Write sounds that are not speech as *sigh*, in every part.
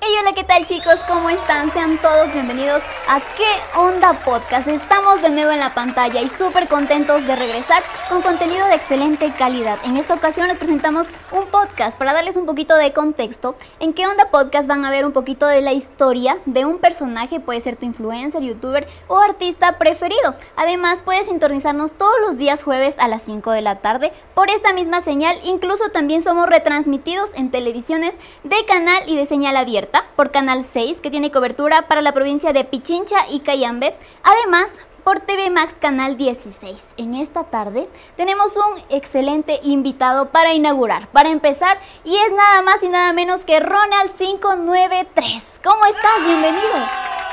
Hey, hola, ¿qué tal chicos? ¿Cómo están? Sean todos bienvenidos a ¿Qué Onda Podcast? Estamos de nuevo en la pantalla y súper contentos de regresar con contenido de excelente calidad. En esta ocasión les presentamos un podcast para darles un poquito de contexto. En ¿Qué Onda Podcast? Van a ver un poquito de la historia de un personaje, puede ser tu influencer, youtuber o artista preferido. Además, puedes sintonizarnos todos los días jueves a las 5 de la tarde por esta misma señal. Incluso también somos retransmitidos en televisiones de canal y de señal abierta por Canal 6, que tiene cobertura para la provincia de Pichincha y Cayambe. Además, por TV Max Canal 16. En esta tarde tenemos un excelente invitado para inaugurar. Para empezar, y es nada más y nada menos que Ronald 593. ¿Cómo estás? Bienvenido.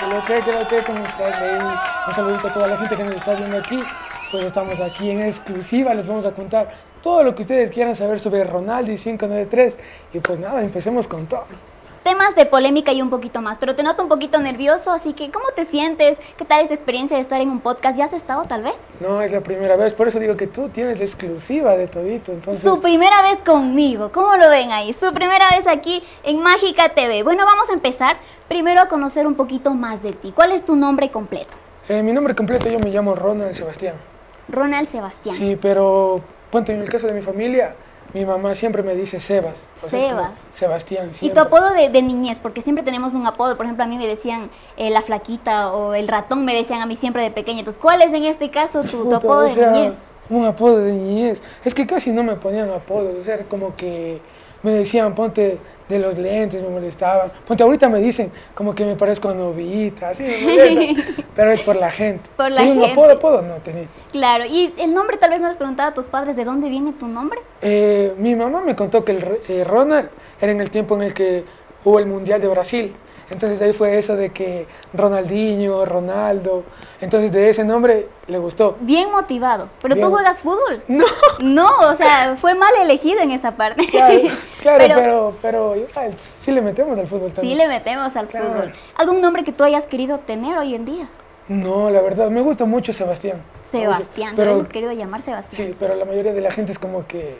Hola, ¿qué, qué, ¿Cómo estás? Un saludito a toda la gente que nos está viendo aquí. Pues estamos aquí en exclusiva, les vamos a contar todo lo que ustedes quieran saber sobre Ronaldi 593. Y pues nada, empecemos con todo temas de polémica y un poquito más, pero te noto un poquito nervioso, así que ¿cómo te sientes? ¿Qué tal esta experiencia de estar en un podcast? ¿Ya has estado tal vez? No, es la primera vez, por eso digo que tú tienes la exclusiva de todito. Entonces... Su primera vez conmigo, ¿cómo lo ven ahí? Su primera vez aquí en Mágica TV. Bueno, vamos a empezar primero a conocer un poquito más de ti. ¿Cuál es tu nombre completo? Eh, mi nombre completo yo me llamo Ronald Sebastián. Ronald Sebastián. Sí, pero ponte en el caso de mi familia, mi mamá siempre me dice Sebas. Sebas. Sebastián. ¿Y tu apodo de, niñez? Porque siempre tenemos un apodo. Por ejemplo, a mí me decían eh, la flaquita o el ratón, me decían a mí siempre de pequeña. Entonces, ¿cuál es en este caso tu, apodo de niñez? Un apodo de niñez. Es que casi no me ponían apodos. O sea, como que me decían, ponte de los lentes, me molestaban. Ponte, ahorita me dicen como que me parezco a novita, así me molesta. *laughs* pero es por la gente. Por la gente. apodo, apodo no tenía. Claro, y el nombre tal vez no les preguntaba a tus padres de dónde viene tu nombre. Eh, mi mamá me contó que el eh, Ronald era en el tiempo en el que hubo el Mundial de Brasil. Entonces ahí fue eso de que Ronaldinho, Ronaldo. Entonces de ese nombre le gustó. Bien motivado. Pero tú juegas fútbol. No. No, o sea, fue mal elegido en esa parte. Claro, *laughs* pero, pero, pero, sí le metemos al fútbol también. Sí le metemos al fútbol. ¿Algún nombre que tú hayas querido tener hoy en día? No, la verdad, me gusta mucho Sebastián. Sebastián, pero, querido llamar Sebastián. Sí, pero la mayoría de la gente es como que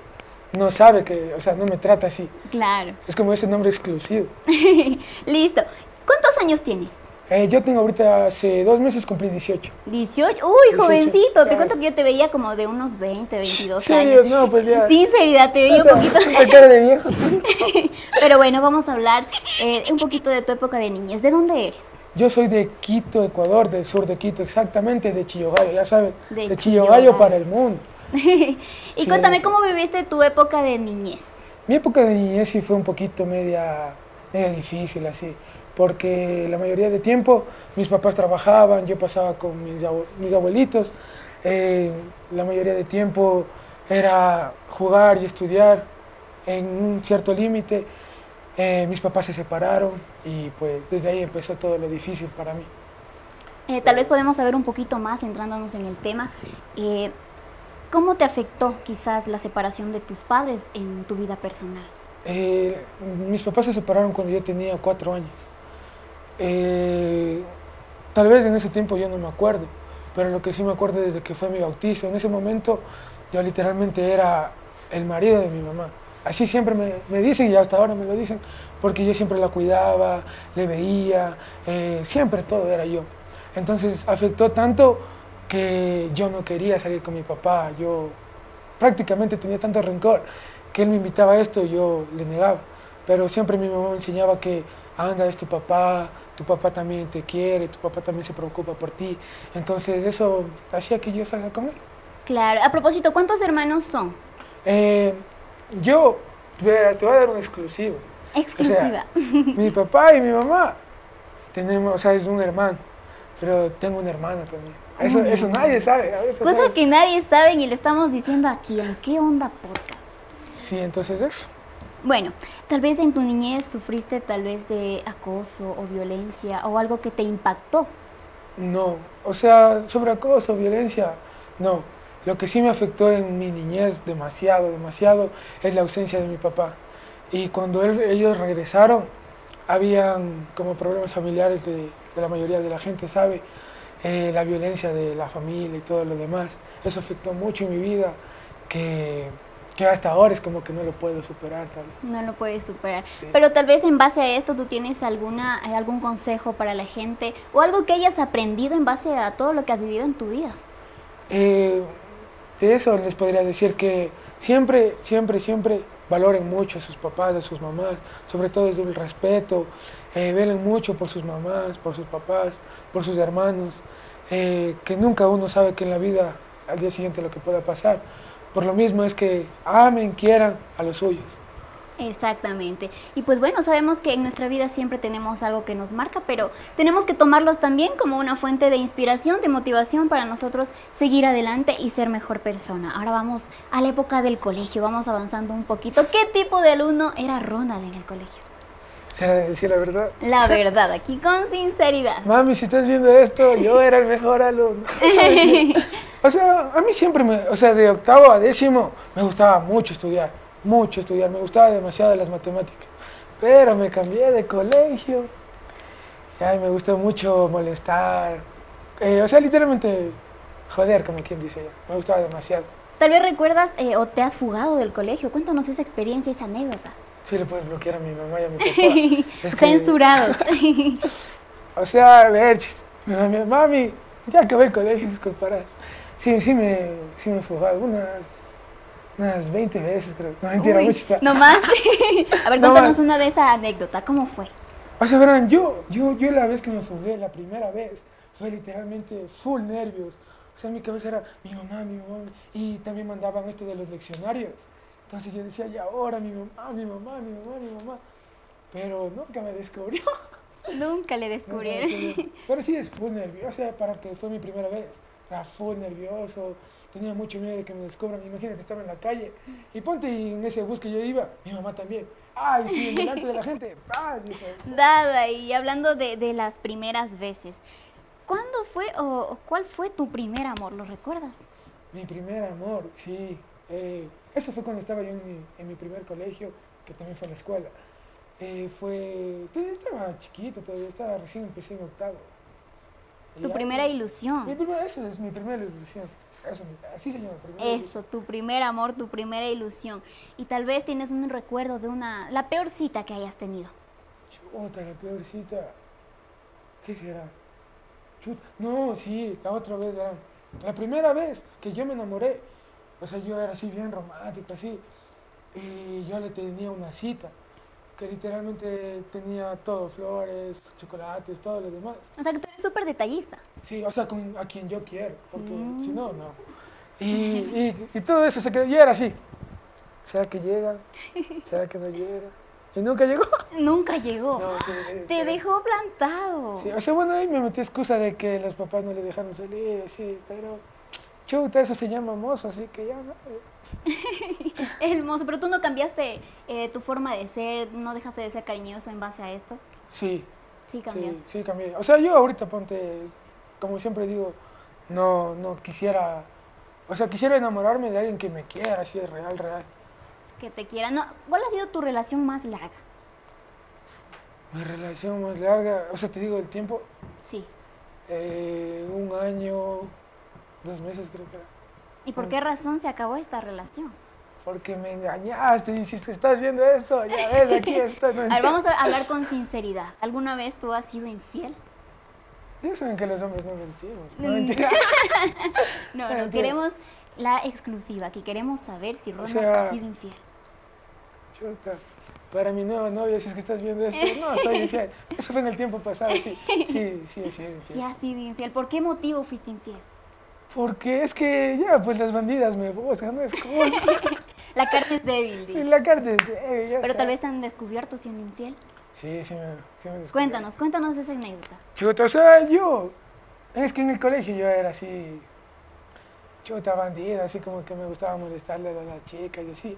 no sabe que, o sea, no me trata así. Claro. Es como ese nombre exclusivo. *laughs* Listo. ¿Cuántos años tienes? Eh, yo tengo ahorita hace dos meses cumplí 18. 18, uy, jovencito. Te cuento que yo te veía como de unos 20, 22 años. no, pues ya. Sinceridad, te veía un poquito. cara de viejo. *laughs* Pero bueno, vamos a hablar eh, un poquito de tu época de niñez. ¿De dónde eres? Yo soy de Quito, Ecuador, del sur de Quito, exactamente, de Chillogallo, ya sabes, de, Chillogallo para el mundo. *laughs* y cuéntame, ¿cómo viviste tu época de niñez? Mi época de niñez sí fue un poquito media, media difícil, así, porque la mayoría de tiempo mis papás trabajaban, yo pasaba con mis, mis abuelitos, eh, la mayoría de tiempo era jugar y estudiar en un cierto límite. Eh, mis papás se separaron y pues desde ahí empezó todo lo difícil para mí. Eh, tal vez podemos saber un poquito más centrándonos en el tema. ¿Cómo te afectó quizás la separación de tus padres en tu vida personal? mis papás se separaron cuando yo tenía cuatro años. Eh, tal vez en ese tiempo yo no me acuerdo, pero lo que sí me acuerdo desde que fue mi bautizo, en ese momento yo literalmente era el marido de mi mamá. Así siempre me, dicen y hasta ahora me lo dicen, porque yo siempre la cuidaba, le veía, eh, siempre todo era yo. Entonces afectó tanto que yo no quería salir con mi papá, yo prácticamente tenía tanto rencor que él me invitaba a esto y yo le negaba. Pero siempre mi mamá me enseñaba que anda, es tu papá, tu papá también te quiere, tu papá también se preocupa por ti. Entonces eso hacía que yo salga con él. Claro. A propósito, ¿cuántos hermanos son? Eh, yo te voy a dar un exclusivo. Exclusiva. *laughs* mi papá y mi mamá tenemos, o sea, es un hermano, pero tengo una hermana también. Eso, eso nadie sabe. Cosa que nadie sabe y le estamos diciendo aquí en ¿Qué Onda Podcast? Sí, entonces eso. Bueno, tal vez en tu niñez sufriste tal vez de acoso o violencia o algo que te impactó. No, o sea, sobre acoso, violencia, no. Lo que sí me afectó en mi niñez demasiado, demasiado, es la ausencia de mi papá. Y cuando ellos regresaron, habían como problemas familiares de, la mayoría de la gente, ¿sabe? Eh, la violencia de la familia y todo lo demás. Eso afectó mucho en mi vida, que que hasta ahora es como que no lo puedo superar tal. No lo puedes superar. Sí. Pero tal vez en base a esto tú tienes alguna, eh, algún consejo para la gente o algo que hayas aprendido en base a todo lo que has vivido en tu vida. Eh, de eso les podría decir que siempre, siempre, siempre valoren mucho a sus papás, a sus mamás, sobre todo desde el respeto, eh, velen mucho por sus mamás, por sus papás, por sus hermanos, eh, que nunca uno sabe que en la vida al día siguiente lo que pueda pasar. Por lo mismo es que amen, quieran a los suyos. Exactamente. Y pues bueno, sabemos que en nuestra vida siempre tenemos algo que nos marca, pero tenemos que tomarlos también como una fuente de inspiración, de motivación para nosotros seguir adelante y ser mejor persona. Ahora vamos a la época del colegio, vamos avanzando un poquito. ¿Qué tipo de alumno era Ronald en el colegio? ¿Será de decir la verdad? La *laughs* verdad, aquí con sinceridad. Mami, si estás viendo esto, yo era el mejor alumno. *laughs* o sea, a mí siempre me, o sea, de octavo a décimo me gustaba mucho estudiar, mucho estudiar, me gustaba demasiado las matemáticas. Pero me cambié de colegio y ay, me gustó mucho molestar. Eh, o sea, literalmente joder, como quien dice ya. Me gustaba demasiado. Tal vez recuerdas eh, o te has fugado del colegio. Cuéntanos esa experiencia, esa anécdota. Sí le puedes bloquear a mi mamá y a mi papá. *laughs* Es que- Censurados. *laughs* O sea, a ver, chis- mami, mami, ya acabé el colegio, disculparás. Sí, sí me, sí me he fugado unas, unas 20 veces, creo. No, mentira, Uy, muchita. no más. *laughs* A ver, No cuéntanos más. una de esa anécdota. ¿Cómo fue? O sea, verán, yo, yo, yo la vez que me fugué, la primera vez, fue literalmente full nervios. O sea, mi cabeza era mi mamá, mi mamá. Y también mandaban esto de los leccionarios. Entonces yo decía, y ahora mi mamá, mi mamá, mi mamá, mi mamá. Pero nunca me descubrió. Nunca le *laughs* descubrieron. Pero sí es full nervioso, para que fue mi primera vez. Era full nervioso, tenía mucho miedo de que me descubran. Imagínate, estaba en la calle y ponte y en ese bus que yo iba, mi mamá también. Ay, sí, delante de la gente. *laughs* Dada, y hablando de, de las primeras veces, ¿cuándo fue o, o cuál fue tu primer amor? ¿Lo recuerdas? Mi primer amor, sí. eh, eso fue cuando estaba yo en mi, en mi primer colegio, que también fue en la escuela. Eh, fue. todavía Estaba chiquito, todavía estaba recién empecé en octavo. Tu ya, primera Mi ilusión. primera, eso es mi primera ilusión. Eso, así se llama. primera ilusión. Eso, tu primer amor, tu primera ilusión. Y tal vez tienes un recuerdo de una, la peor cita que hayas tenido. Chuta, la peor cita. ¿Qué será? Chuta. No, sí, la otra vez, verán. La primera vez que yo me enamoré, o sea, yo era así bien romántico, así. Y yo le tenía una cita, que literalmente tenía todo, flores, chocolates, todo lo demás. O sea que tú eres súper detallista. Sí, o sea, con, a quien yo quiero, porque Mm. si no, no. Y, *laughs* y, y todo eso se quedó, yo era así. ¿Será que llega? ¿Será que no llega? Y nunca llegó. *laughs* Nunca llegó. No, sí, Te dejó plantado. Sí, o sea, bueno, ahí me metí excusa de que los papás no le dejaron salir, sí, pero chuta, eso se llama mozo, así que ya no. Es *laughs* hermoso, pero tú no cambiaste eh, tu forma de ser, no dejaste de ser cariñoso en base a esto. Sí, Sí, cambiaste. sí, sí, cambié. O sea, yo ahorita ponte, como siempre digo, no, no quisiera, o sea, quisiera enamorarme de alguien que me quiera, así de real, real. Que te quiera. No, ¿Cuál ha sido tu relación más larga? Mi relación más larga, o sea, te digo el tiempo, Sí. eh, un año, dos meses creo que era. ¿Y por Mm. qué razón se acabó esta relación? Porque me engañaste y si te estás viendo esto, ya ves, aquí *laughs* está. No, A ver, vamos a hablar con sinceridad. ¿Alguna vez tú has sido infiel? Ya saben que los hombres no mentimos. No mentira. *laughs* *laughs* No, no, queremos la exclusiva, que queremos saber si Ronald sea- ha sido infiel. Chuta. Para mi nueva novia, si es que estás viendo esto, no, soy infiel. Eso fue en el tiempo pasado, sí. Sí, sí, sí, infiel. Si has sido infiel, ¿por qué motivo fuiste infiel? Porque es que ya, pues las bandidas me buscan, no es como. *laughs* La carne es débil, Sí, la carta es ya pero tal vez te han descubierto siendo infiel. Sí, sí me, sí me. Cuéntanos, cuéntanos esa anécdota. Chuta, o sea, yo. Es que en el colegio yo era así. Chuta bandida, así como que me gustaba molestarle a las chicas y así.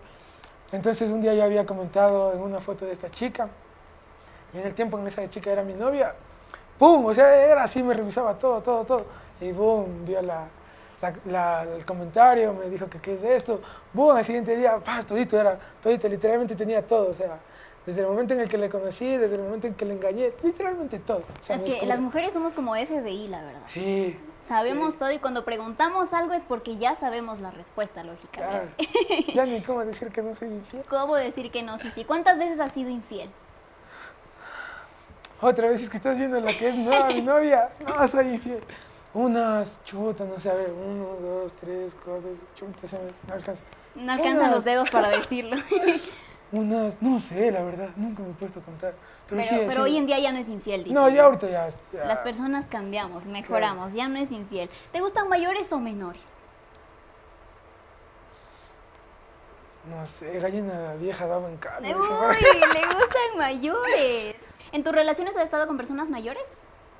Entonces un día yo había comentado en una foto de esta chica. Y en el tiempo en esa chica era mi novia. ¡Pum! O sea, era así, me revisaba todo, todo, todo. Y ¡boom! Vio la, la- la- el comentario, me dijo que qué es esto. ¡Boom! Al siguiente día, ¡pah! Todito era, todito, literalmente tenía todo. O sea, desde el momento en el que le conocí, desde el momento en que le engañé, literalmente todo. O sea, es que las mujeres somos como FBI, la verdad. Sí, Sabemos Sí. todo y cuando preguntamos algo es porque ya sabemos la respuesta, Claro. lógicamente. Ya ni cómo decir que no soy infiel. ¿Cómo decir que no? Sí, sí. ¿Cuántas veces has sido infiel? Otra vez es que estás viendo la que es nueva, mi novia. No, soy infiel. Unas, chuta, no sé, a ver, uno, dos, tres, cuatro, chuta, se me no alcanza. No alcanzan Unas- los dedos para *laughs* decirlo. Unas, no sé, la verdad, nunca me he puesto a contar. Pero, Pero, sí, pero sí. hoy en día ya no es infiel, dice. No, ya ahorita ya. ya- Las personas cambiamos, mejoramos, ya no es infiel. ¿Te gustan mayores o menores? No sé, gallina vieja daba en calma. Uy, le gustan mayores. ¿En tus relaciones has estado con personas mayores?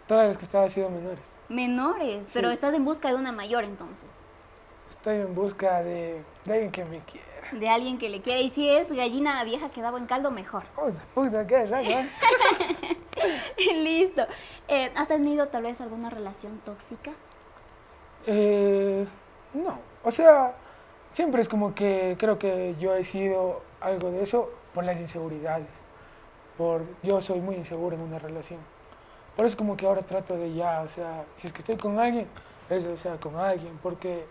Todas las que estaba han sido menores. Menores, pero Sí. estás en busca de una mayor entonces. Estoy en busca de, de alguien que me quiera. De alguien que le quiera. Y si es gallina vieja que da buen caldo, mejor. Puta, puta, qué raro, ¿eh? *laughs* Listo. Eh, ¿Has tenido tal vez alguna relación tóxica? Eh, no, o sea, siempre es como que creo que yo he sido algo de eso por las inseguridades. Por, yo soy muy inseguro en una relación. Por eso como que ahora trato de ya, o sea, si es que estoy con alguien, es o sea, con alguien, porque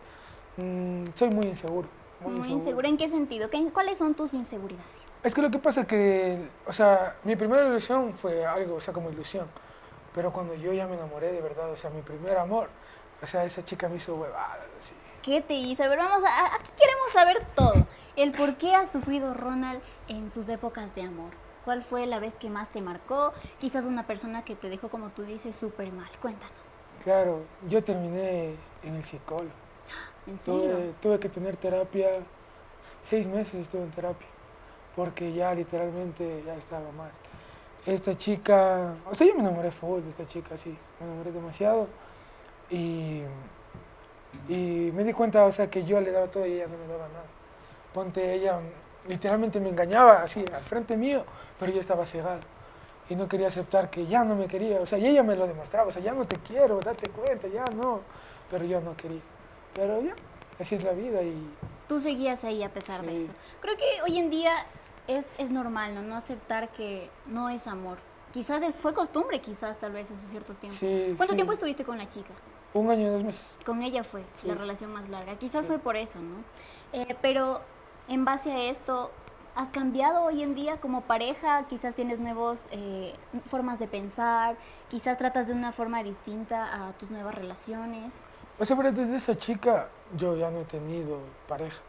mm, soy muy inseguro. Muy insegura. ¿En qué sentido? ¿Qué- ¿Cuáles son tus inseguridades? Es que lo que pasa es que, o sea, mi primera ilusión fue algo, o sea, como ilusión. Pero cuando yo ya me enamoré de verdad, o sea, mi primer amor, o sea, esa chica me hizo huevadas, así. ¿Qué te hizo? A ver, vamos a- aquí queremos saber todo. El por qué ha sufrido Ronald en sus épocas de amor. ¿Cuál fue la vez que más te marcó? Quizás una persona que te dejó, como tú dices, súper mal. Cuéntanos. Claro, yo terminé en el psicólogo. *gasps* ¿En serio? Tuve, tuve que tener terapia, seis meses estuve en terapia, porque ya literalmente ya estaba mal. Esta chica, o sea, yo me enamoré full de esta chica, sí, me enamoré demasiado. Y, y me di cuenta, o sea, que yo le daba todo y ella no me daba nada. Ponte, ella literalmente me engañaba así, al frente mío, pero yo estaba cegado. Y no quería aceptar que ya no me quería, o sea, y ella me lo demostraba, o sea, ya no te quiero, date cuenta, ya no. Pero yo no quería. Pero ya, así es la vida y Tú seguías ahí a pesar de Sí. eso. Creo que hoy en día es, es normal, ¿no? No aceptar que no es amor. Quizás es- fue costumbre, quizás tal vez hace cierto tiempo. Sí, ¿Cuánto sí. tiempo estuviste con la chica? un año y dos meses. Con ella fue la relación más larga. Quizás fue por eso, ¿no? Eh, pero en base a esto, ¿has cambiado hoy en día como pareja? Quizás tienes nuevas formas de pensar, quizás tratas de una forma distinta a tus nuevas relaciones. O sea, pero desde esa chica yo ya no he tenido pareja.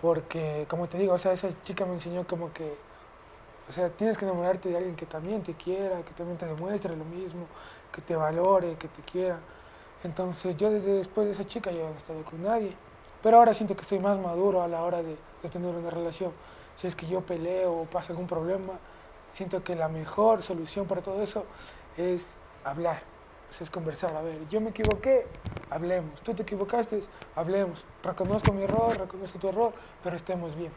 Porque, como te digo, o sea, esa chica me enseñó como que, o sea, tienes que enamorarte de alguien que también te quiera, que también te demuestre lo mismo, que te valore, que te quiera. Entonces, yo desde después de esa chica yo no he estado con nadie. Pero ahora siento que estoy más maduro a la hora de, de tener una relación. Si es que yo peleo o pasa algún problema, siento que la mejor solución para todo eso es hablar. Es conversar. A ver, yo me equivoqué, hablemos. Tú te equivocaste, hablemos. Reconozco mi error, reconozco tu error, pero estemos bien.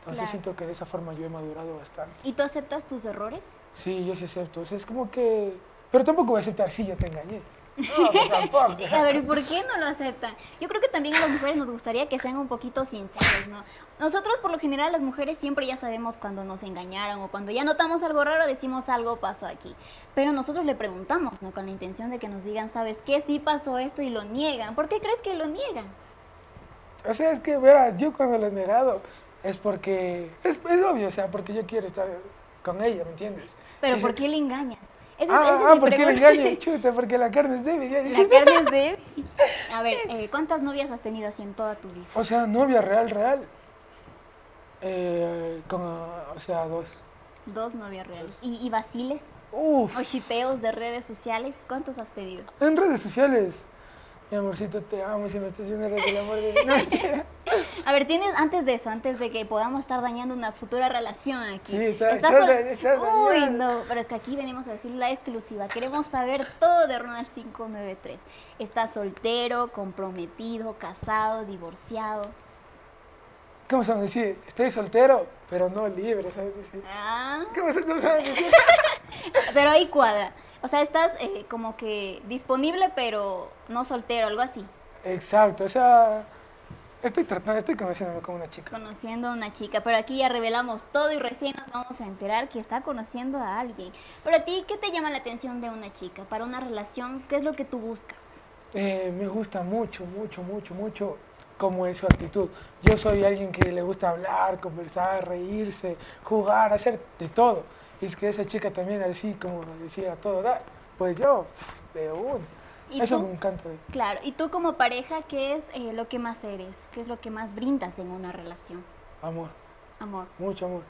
Entonces Claro. siento que de esa forma yo he madurado bastante. ¿Y tú aceptas tus errores? Sí, yo sí acepto. O sea, es como que... Pero tampoco voy a aceptar, sí, yo te engañé. No, pues tampoco. A ver, ¿y por qué no lo aceptan? Yo creo que también a las mujeres nos gustaría que sean un poquito sinceros, ¿no? Nosotros, por lo general, las mujeres siempre ya sabemos cuando nos engañaron o cuando ya notamos algo raro, decimos algo pasó aquí. Pero nosotros le preguntamos, ¿no? Con la intención de que nos digan, ¿sabes qué? Sí pasó esto y lo niegan. ¿Por qué crees que lo niegan? O sea, es que, verás, yo cuando lo he negado es porque... Es, es obvio, o sea, porque yo quiero estar con ella, ¿me entiendes? Pero Y ¿por se- qué le engañas? Esa es- esa Ah, es ah, mi ¿por qué le pregunta. engaño? *laughs* Chuta, porque la carne es débil. ya La carne es débil. *laughs* A ver, eh, ¿cuántas novias has tenido así en toda tu vida? O sea, novia real, real. Eh, con, o sea, dos. Dos novias reales. ¿Y, y vaciles Uf, o shipeos de redes sociales? ¿Cuántos has tenido? en redes sociales. Mi amorcito, te amo si me estás viendo eres el amor de no, mentira. *laughs* A ver, tienes antes de eso, antes de que podamos estar dañando una futura relación aquí. Sí, está- ¿Estás está sol- da- está Uy, dañando. no, pero es que aquí venimos a decir la exclusiva. Queremos saber todo de Ronald 593. ¿Estás soltero, comprometido, casado, divorciado? ¿Cómo a decir? Estoy soltero, pero no libre, ¿sabes decir? Ah, ¿Cómo a decir? *laughs* pero ahí cuadra. O sea, estás eh, como que disponible, pero no soltero, algo así. Exacto, o sea, estoy tratando, estoy conociéndome como una chica. Conociendo a una chica, pero aquí ya revelamos todo y recién nos vamos a enterar que está conociendo a alguien. Pero a ti, ¿qué te llama la atención de una chica? Para una relación, ¿qué es lo que tú buscas? Eh, me gusta mucho, mucho, mucho, mucho cómo es su actitud. Yo soy alguien que le gusta hablar, conversar, reírse, jugar, hacer de todo. Y es que esa chica también así como decía todo, da, pues yo, de un. ¿Y Eso tú? me encanta. Claro, y tú como pareja, ¿qué es eh, lo que más eres? ¿Qué es lo que más brindas en una relación? Amor, Amor. mucho amor.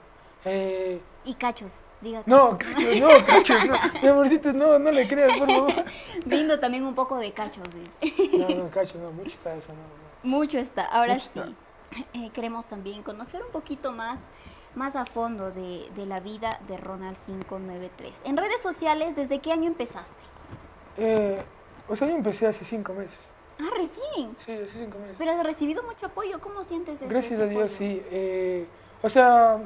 Eh, Y cachos, diga no, cachos. no, cachos, no. *laughs* Mi amorcito, no, no le creas, por favor. Brindo también un poco de cachos. dice. No, no, cachos, no, mucho está eso, no, no. Mucho está. Ahora Mucho sí, eh, queremos también conocer un poquito más, más a fondo de, de la vida de Ronald 593. En redes sociales, ¿desde qué año empezaste? Eh, o sea, yo empecé hace cinco meses. Ah, recién. Sí, hace cinco meses. Pero has recibido mucho apoyo. ¿Cómo sientes ese- Gracias a Dios, apoyo? sí. Eh, o sea,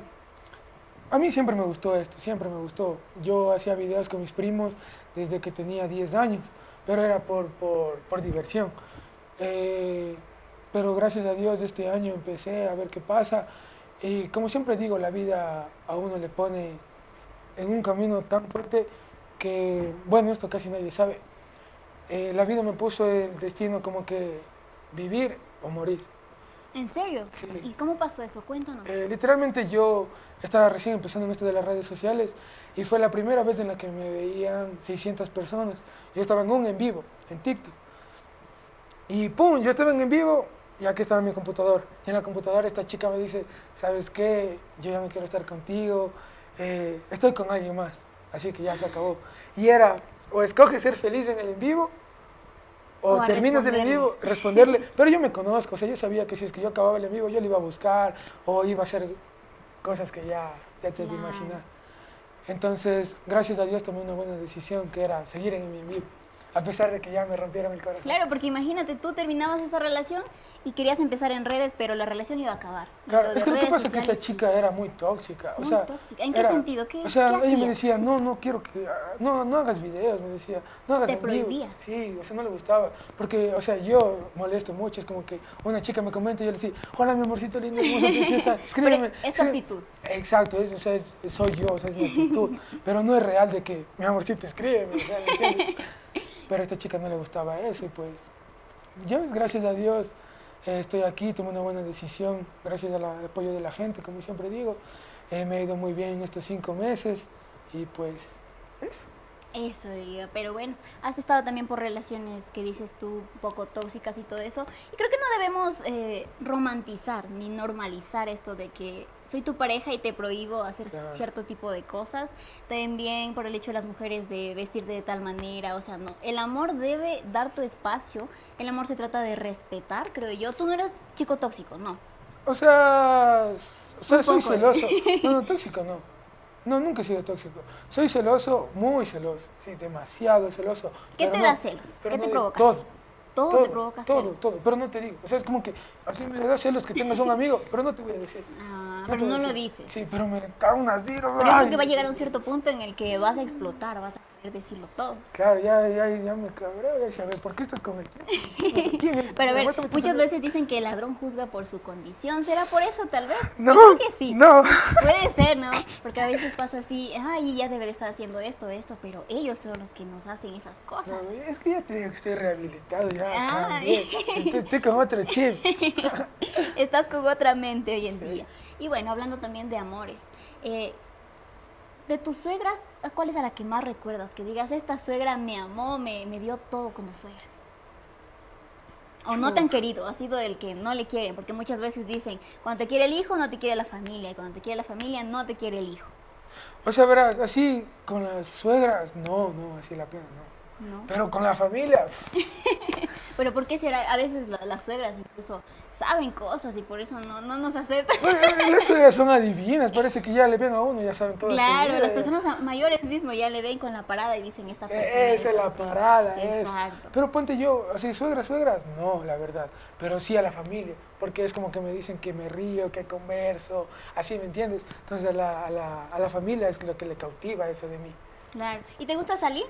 a mí siempre me gustó esto, siempre me gustó. Yo hacía videos con mis primos desde que tenía 10 años, pero era por, por, por diversión. Eh, pero gracias a Dios este año empecé a ver qué pasa. Y como siempre digo, la vida a uno le pone en un camino tan fuerte que, bueno, esto casi nadie sabe. Eh, la vida me puso el destino como que vivir o morir. ¿En serio? Sí. ¿Y cómo pasó eso? Cuéntanos. Eh, literalmente yo estaba recién empezando en esto de las redes sociales y fue la primera vez en la que me veían 600 personas. Yo estaba en un en vivo, en TikTok. Y pum, yo estaba en en vivo y aquí estaba mi computador. Y en la computadora esta chica me dice, ¿sabes qué? Yo ya no quiero estar contigo, eh, estoy con alguien más. Así que ya se acabó. Y era, o escoges ser feliz en el en vivo, o, O terminas el en vivo, *laughs* responderle. Pero yo me conozco, o sea, yo sabía que si es que yo acababa el en vivo, yo le iba a buscar, o iba a hacer cosas que ya, ya te has de imaginar. Entonces, gracias a Dios tomé una buena decisión, que era seguir en mi en vivo, a pesar de que ya me rompieron el corazón. Claro, porque imagínate, tú terminabas esa relación y querías empezar en redes, pero la relación iba a acabar. Claro, es que lo que pasa es que esta chica era muy tóxica. O sea, tóxica. ¿En qué era- sentido? ¿Qué- o sea, qué ella me decía, no, no quiero que, ah, no, no hagas videos, me decía, no hagas Te en vivo". prohibía. Sí, o sea, no le gustaba, porque, o sea, yo molesto mucho, es como que una chica me comenta y yo le decía, hola, mi amorcito lindo, hermosa *laughs* princesa, escríbeme. Pero es tu escríbeme". actitud. Exacto, es, o sea, es- soy yo, o sea, es mi actitud, *laughs* pero no es real de que, mi amorcito, escríbeme, o sea. *laughs* Pero a esta chica no le gustaba eso y pues, ves, gracias a Dios eh, estoy aquí, tomé una buena decisión, gracias al apoyo de la gente, como siempre digo, eh, me ha ido muy bien en estos cinco meses y pues, eso. Eso diga, pero bueno, has estado también por relaciones que dices tú un poco tóxicas y todo eso. Y creo que no debemos eh, romantizar ni normalizar esto de que soy tu pareja y te prohíbo hacer Claro. cierto tipo de cosas. También por el hecho de las mujeres de vestirte de tal manera, o sea, no. El amor debe dar tu espacio, el amor se trata de respetar, creo yo. Tú no eres chico tóxico, no. O sea, o sea soy celoso. *laughs* No, no, tóxico no. No, nunca he sido tóxico. Soy celoso, muy celoso. Sí, demasiado celoso. ¿Qué te no- da celos? ¿Qué no te provoca todo. Todo, Todo, te provoca todo, celos. todo, pero no te digo. O sea, es como que así me da celos que tengas un *laughs* amigo, pero no te voy a decir. Ah, pero a no lo dices. Sí, pero me da unas diras. Pero yo creo que va a llegar a un cierto punto en el que vas a explotar, vas a decirlo todo. Claro, ya, ya, ya me cabreo, ya ver, ¿por qué estás con. *laughs* Pero a ver, muchas veces dicen que el ladrón juzga por su condición. ¿Será por eso tal vez? *laughs* No, Yo creo que sí. no. Puede ser, ¿no? Porque a veces pasa así, ay, ya debe de estar haciendo esto, esto, pero ellos son los que nos hacen esas cosas. No, es que ya te digo que estoy rehabilitado, ya. Estoy, estoy con otro chip. *laughs* Estás con otra mente hoy en día. Y bueno, hablando también de amores, eh, de tus suegras, ¿a ¿cuál es a la que más recuerdas? Que digas, esta suegra me amó, me, me dio todo como suegra. O no te han querido, ha sido el que no le quieren, porque muchas veces dicen, cuando te quiere el hijo, no te quiere la familia, y cuando te quiere la familia, no te quiere el hijo. O sea, verás, así con las suegras, no, no, así la pena, no. ¿no? Pero con la familia, *laughs* Pero ¿por qué será? A veces la- las suegras incluso saben cosas y por eso no, no nos aceptan. Bueno, las suegras son adivinas, parece que ya le ven a uno, ya saben todo. Claro, las personas mayores mismo ya le ven con la parada y dicen esta persona. Eh, Esa es la así". parada, eso. Exacto. Pero ponte yo, así, suegras, suegras, no, la verdad. Pero sí a la familia, porque es como que me dicen que me río, que converso, así, ¿me entiendes? Entonces a la, a la, a la familia es lo que le cautiva eso de mí. Claro. ¿Y te gusta salir?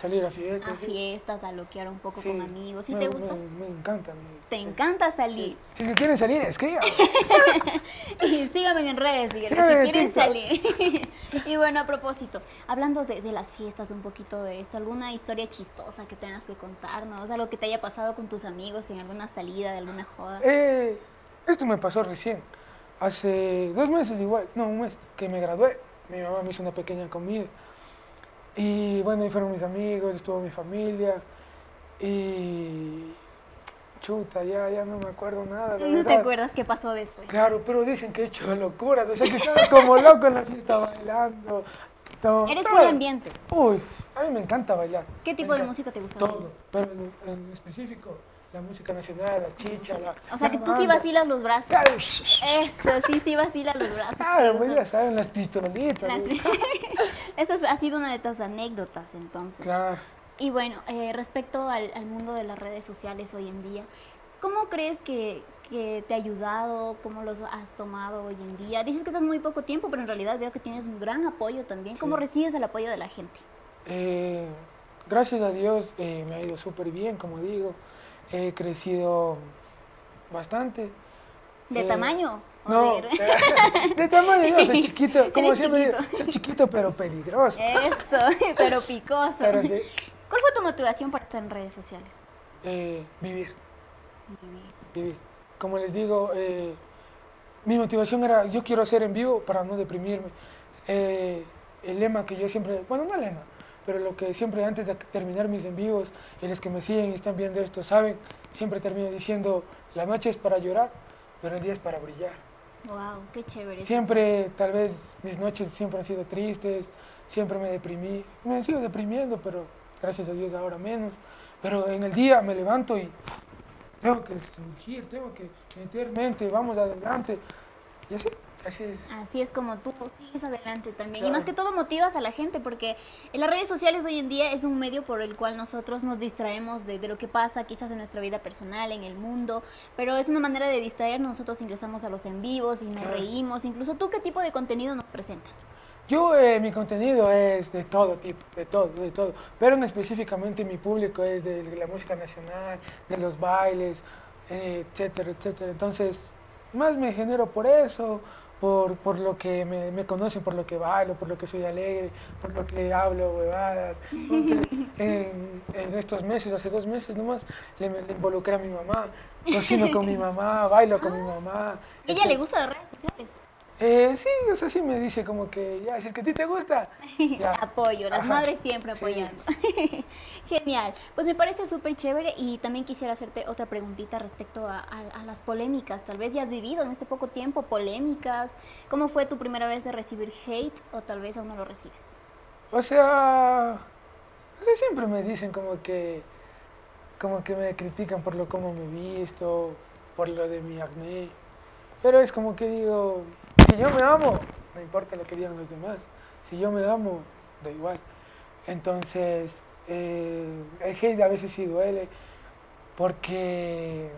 Salir a fiestas. A sí. fiestas, a loquear un poco Sí, con amigos. ¿Sí me, te gusta? Me, me encanta. me- Te sí. encanta salir. Si quieren salir, escriban. *laughs* Y sígame tomen en redes, Síganme si quieren salir. *laughs* y bueno, a propósito, hablando de, de las fiestas, un poquito de esto, ¿alguna historia chistosa que tengas que contarnos? Algo que te haya pasado con tus amigos en alguna salida, de alguna joda. Eh, esto me pasó recién. Hace dos meses igual, no, un mes, que me gradué. Mi mamá me hizo una pequeña comida. Y bueno, ahí fueron mis amigos, estuvo mi familia. Y... Chuta, ya, ya no me acuerdo nada. la ¿No te acuerdas qué pasó después? Claro, pero dicen que he hecho locuras, o sea que estaba como loco en la fiesta bailando. todo- Eres todo. muy ambiente. Uy, a mí me encanta bailar. ¿Qué tipo de música te gusta? Todo, pero en, en específico, la música nacional, la chicha, la. O sea, la que tú sí vacilas los brazos. Eso, sí, sí vacilas los brazos. Te pues ya saben, las pistolitas. Las- ¿no? *laughs* Esa es- ha sido una de tus anécdotas entonces. Claro. Y bueno, eh, respecto al, al mundo de las redes sociales hoy en día, ¿cómo crees que, que te ha ayudado? ¿Cómo los has tomado hoy en día? Dices que estás muy poco tiempo, pero en realidad veo que tienes un gran apoyo también. ¿Cómo Sí. recibes el apoyo de la gente? Eh, gracias a Dios eh, me ha ido súper bien, como digo. He crecido bastante. ¿De Eh, tamaño? ¿O No, de- de tamaño yo soy *laughs* chiquito, como siempre digo, chiquito. soy chiquito pero peligroso. Eso, *laughs* pero picoso. Pero ¿Cuál fue tu motivación para estar en redes sociales? eh, vivir, vivir. Como les digo, eh, mi motivación era, yo quiero hacer en vivo para no deprimirme. Eh, el lema que yo siempre, bueno, no lema, pero lo que siempre antes de terminar mis en vivos, y los que me siguen y están viendo esto saben, siempre termino diciendo, la noche es para llorar, pero el día es para brillar. Wow, qué chévere. Siempre, tal vez, mis noches siempre han sido tristes, siempre me deprimí, me sigo deprimiendo, pero gracias a Dios ahora menos. Pero en el día me levanto y tengo que surgir, tengo que meter mente, vamos adelante. Y así, así es. Así es como tú sigues adelante también. Y más que todo motivas a la gente porque en las redes sociales hoy en día es un medio por el cual nosotros nos distraemos de, de lo que pasa quizás en nuestra vida personal, en el mundo, pero es una manera de distraernos. Nosotros ingresamos a los en vivos y nos Claro. reímos. Incluso tú, ¿qué tipo de contenido nos presentas? Yo, eh, mi contenido es de todo tipo, de todo, de todo. Pero en específicamente mi público es de la música nacional, de los bailes, eh, etcétera, etcétera. Entonces, más me genero por eso, por, por lo que me, me conocen, por lo que bailo, por lo que soy alegre, por lo que hablo huevadas. *laughs* En, en estos meses, hace dos meses nomás, le, le involucré a mi mamá, cocino con mi *laughs* mamá, bailo con mi mamá. ¿A ella le gustan las redes sociales? Eh, sí, o sea, sí me dice como que, ya, si es que a ti te gusta, *laughs* ya. Apoyo, las Ajá. madres siempre Sí. apoyando. *laughs* Genial. Pues me parece súper chévere y también quisiera hacerte otra preguntita respecto a, a- a las polémicas. Tal vez ya has vivido en este poco tiempo polémicas. ¿Cómo fue tu primera vez de recibir hate o tal vez aún no lo recibes? O sea, o sea, siempre me dicen como que, como que me critican por lo cómo me he visto, por lo de mi acné. Pero es como que digo, si yo me amo, no importa lo que digan los demás. Si yo me amo, da igual. Entonces, eh, el hate a veces sí duele, porque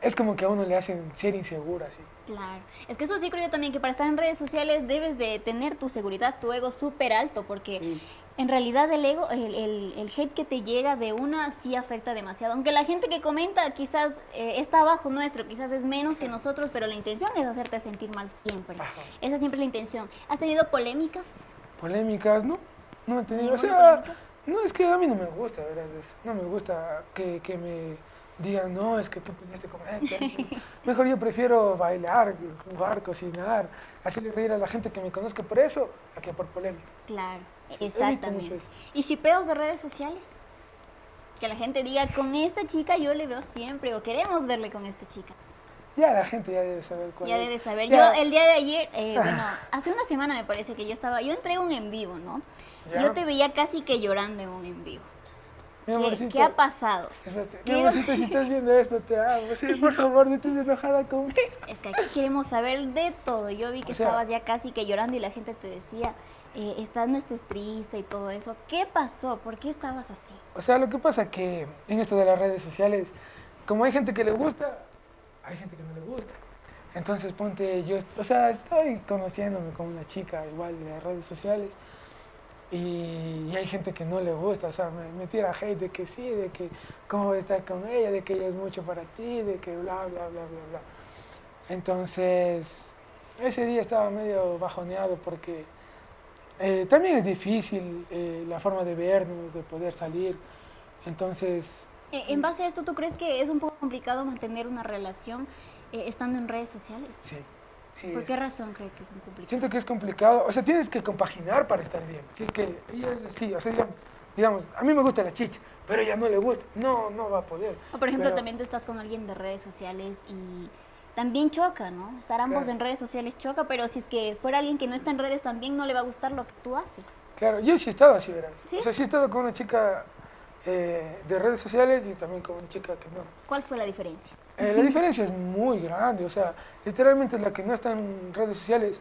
es como que a uno le hacen ser insegura, así. Claro. Es que eso sí creo yo también que para estar en redes sociales debes de tener tu seguridad, tu ego súper alto porque... Sí. En realidad el ego, el, el- el hate que te llega de una sí afecta demasiado. Aunque la gente que comenta quizás eh, está abajo nuestro, quizás es menos que nosotros, pero la intención es hacerte sentir mal siempre. Esa siempre es la intención. ¿Has tenido polémicas? Polémicas, ¿no? No he tenido. O ¿Ninguna sea, polémica? no, es que a mí no me gusta, ¿verdad? No me gusta que, que me digan, no, es que tú peleaste con él. *laughs* Mejor yo prefiero bailar, jugar, cocinar, hacerle reír a la gente que me conozca por eso, a que por polémica. Claro, exactamente. ¿Y shipeos de redes sociales? Que la gente diga, con esta chica yo le veo siempre, o queremos verle con esta chica. Ya la gente ya debe saber cuál Ya es. debes saber. Ya. Yo el día de ayer, eh, *laughs* bueno, hace una semana me parece que yo estaba, yo entré un en vivo, ¿no? Y Ya. Yo te veía casi que llorando en un en vivo. Mi ¿Qué, amorcito, qué ha pasado? espérate, mi amorcito, si estás viendo esto, te amo. Sí, *laughs* por favor, no estés enojada conmigo. Es que aquí queremos saber de todo. Yo vi que O sea- estabas ya casi que llorando y la gente te decía, eh, estás, no estés triste y todo eso. ¿Qué pasó? ¿Por qué estabas así? O sea, lo que pasa que en esto de las redes sociales, como hay gente que le gusta, hay gente que no le gusta. Entonces, ponte, yo, o sea, estoy conociéndome con una chica igual de las redes sociales y, hay gente que no le gusta, o sea, me, me tira hate de que sí, de que cómo estás con ella, de que ella es mucho para ti, de que bla, bla, bla, bla, bla. Entonces, ese día estaba medio bajoneado porque eh, también es difícil eh, la forma de vernos, de poder salir. Entonces, Eh, En base a esto, ¿tú crees que es un poco complicado mantener una relación eh, estando en redes sociales? sí. sí ¿Por es- qué razón crees que es un complicado? Siento que es complicado, o sea, tienes que compaginar para estar bien. Si es que ella es así, o sea, digamos, digamos, a mí me gusta la chicha, pero a ella no le gusta, no, no va a poder. O por ejemplo, Pero- también tú estás con alguien de redes sociales y también choca, ¿no? Estar ambos Claro. en redes sociales choca, pero si es que fuera alguien que no está en redes también no le va a gustar lo que tú haces. Claro, yo sí he estado así, verás. ¿Sí? O sea, sí he estado con una chica eh, de redes sociales y también con una chica que no. ¿Cuál fue la diferencia? Eh, la diferencia es muy grande, o sea, literalmente la que no está en redes sociales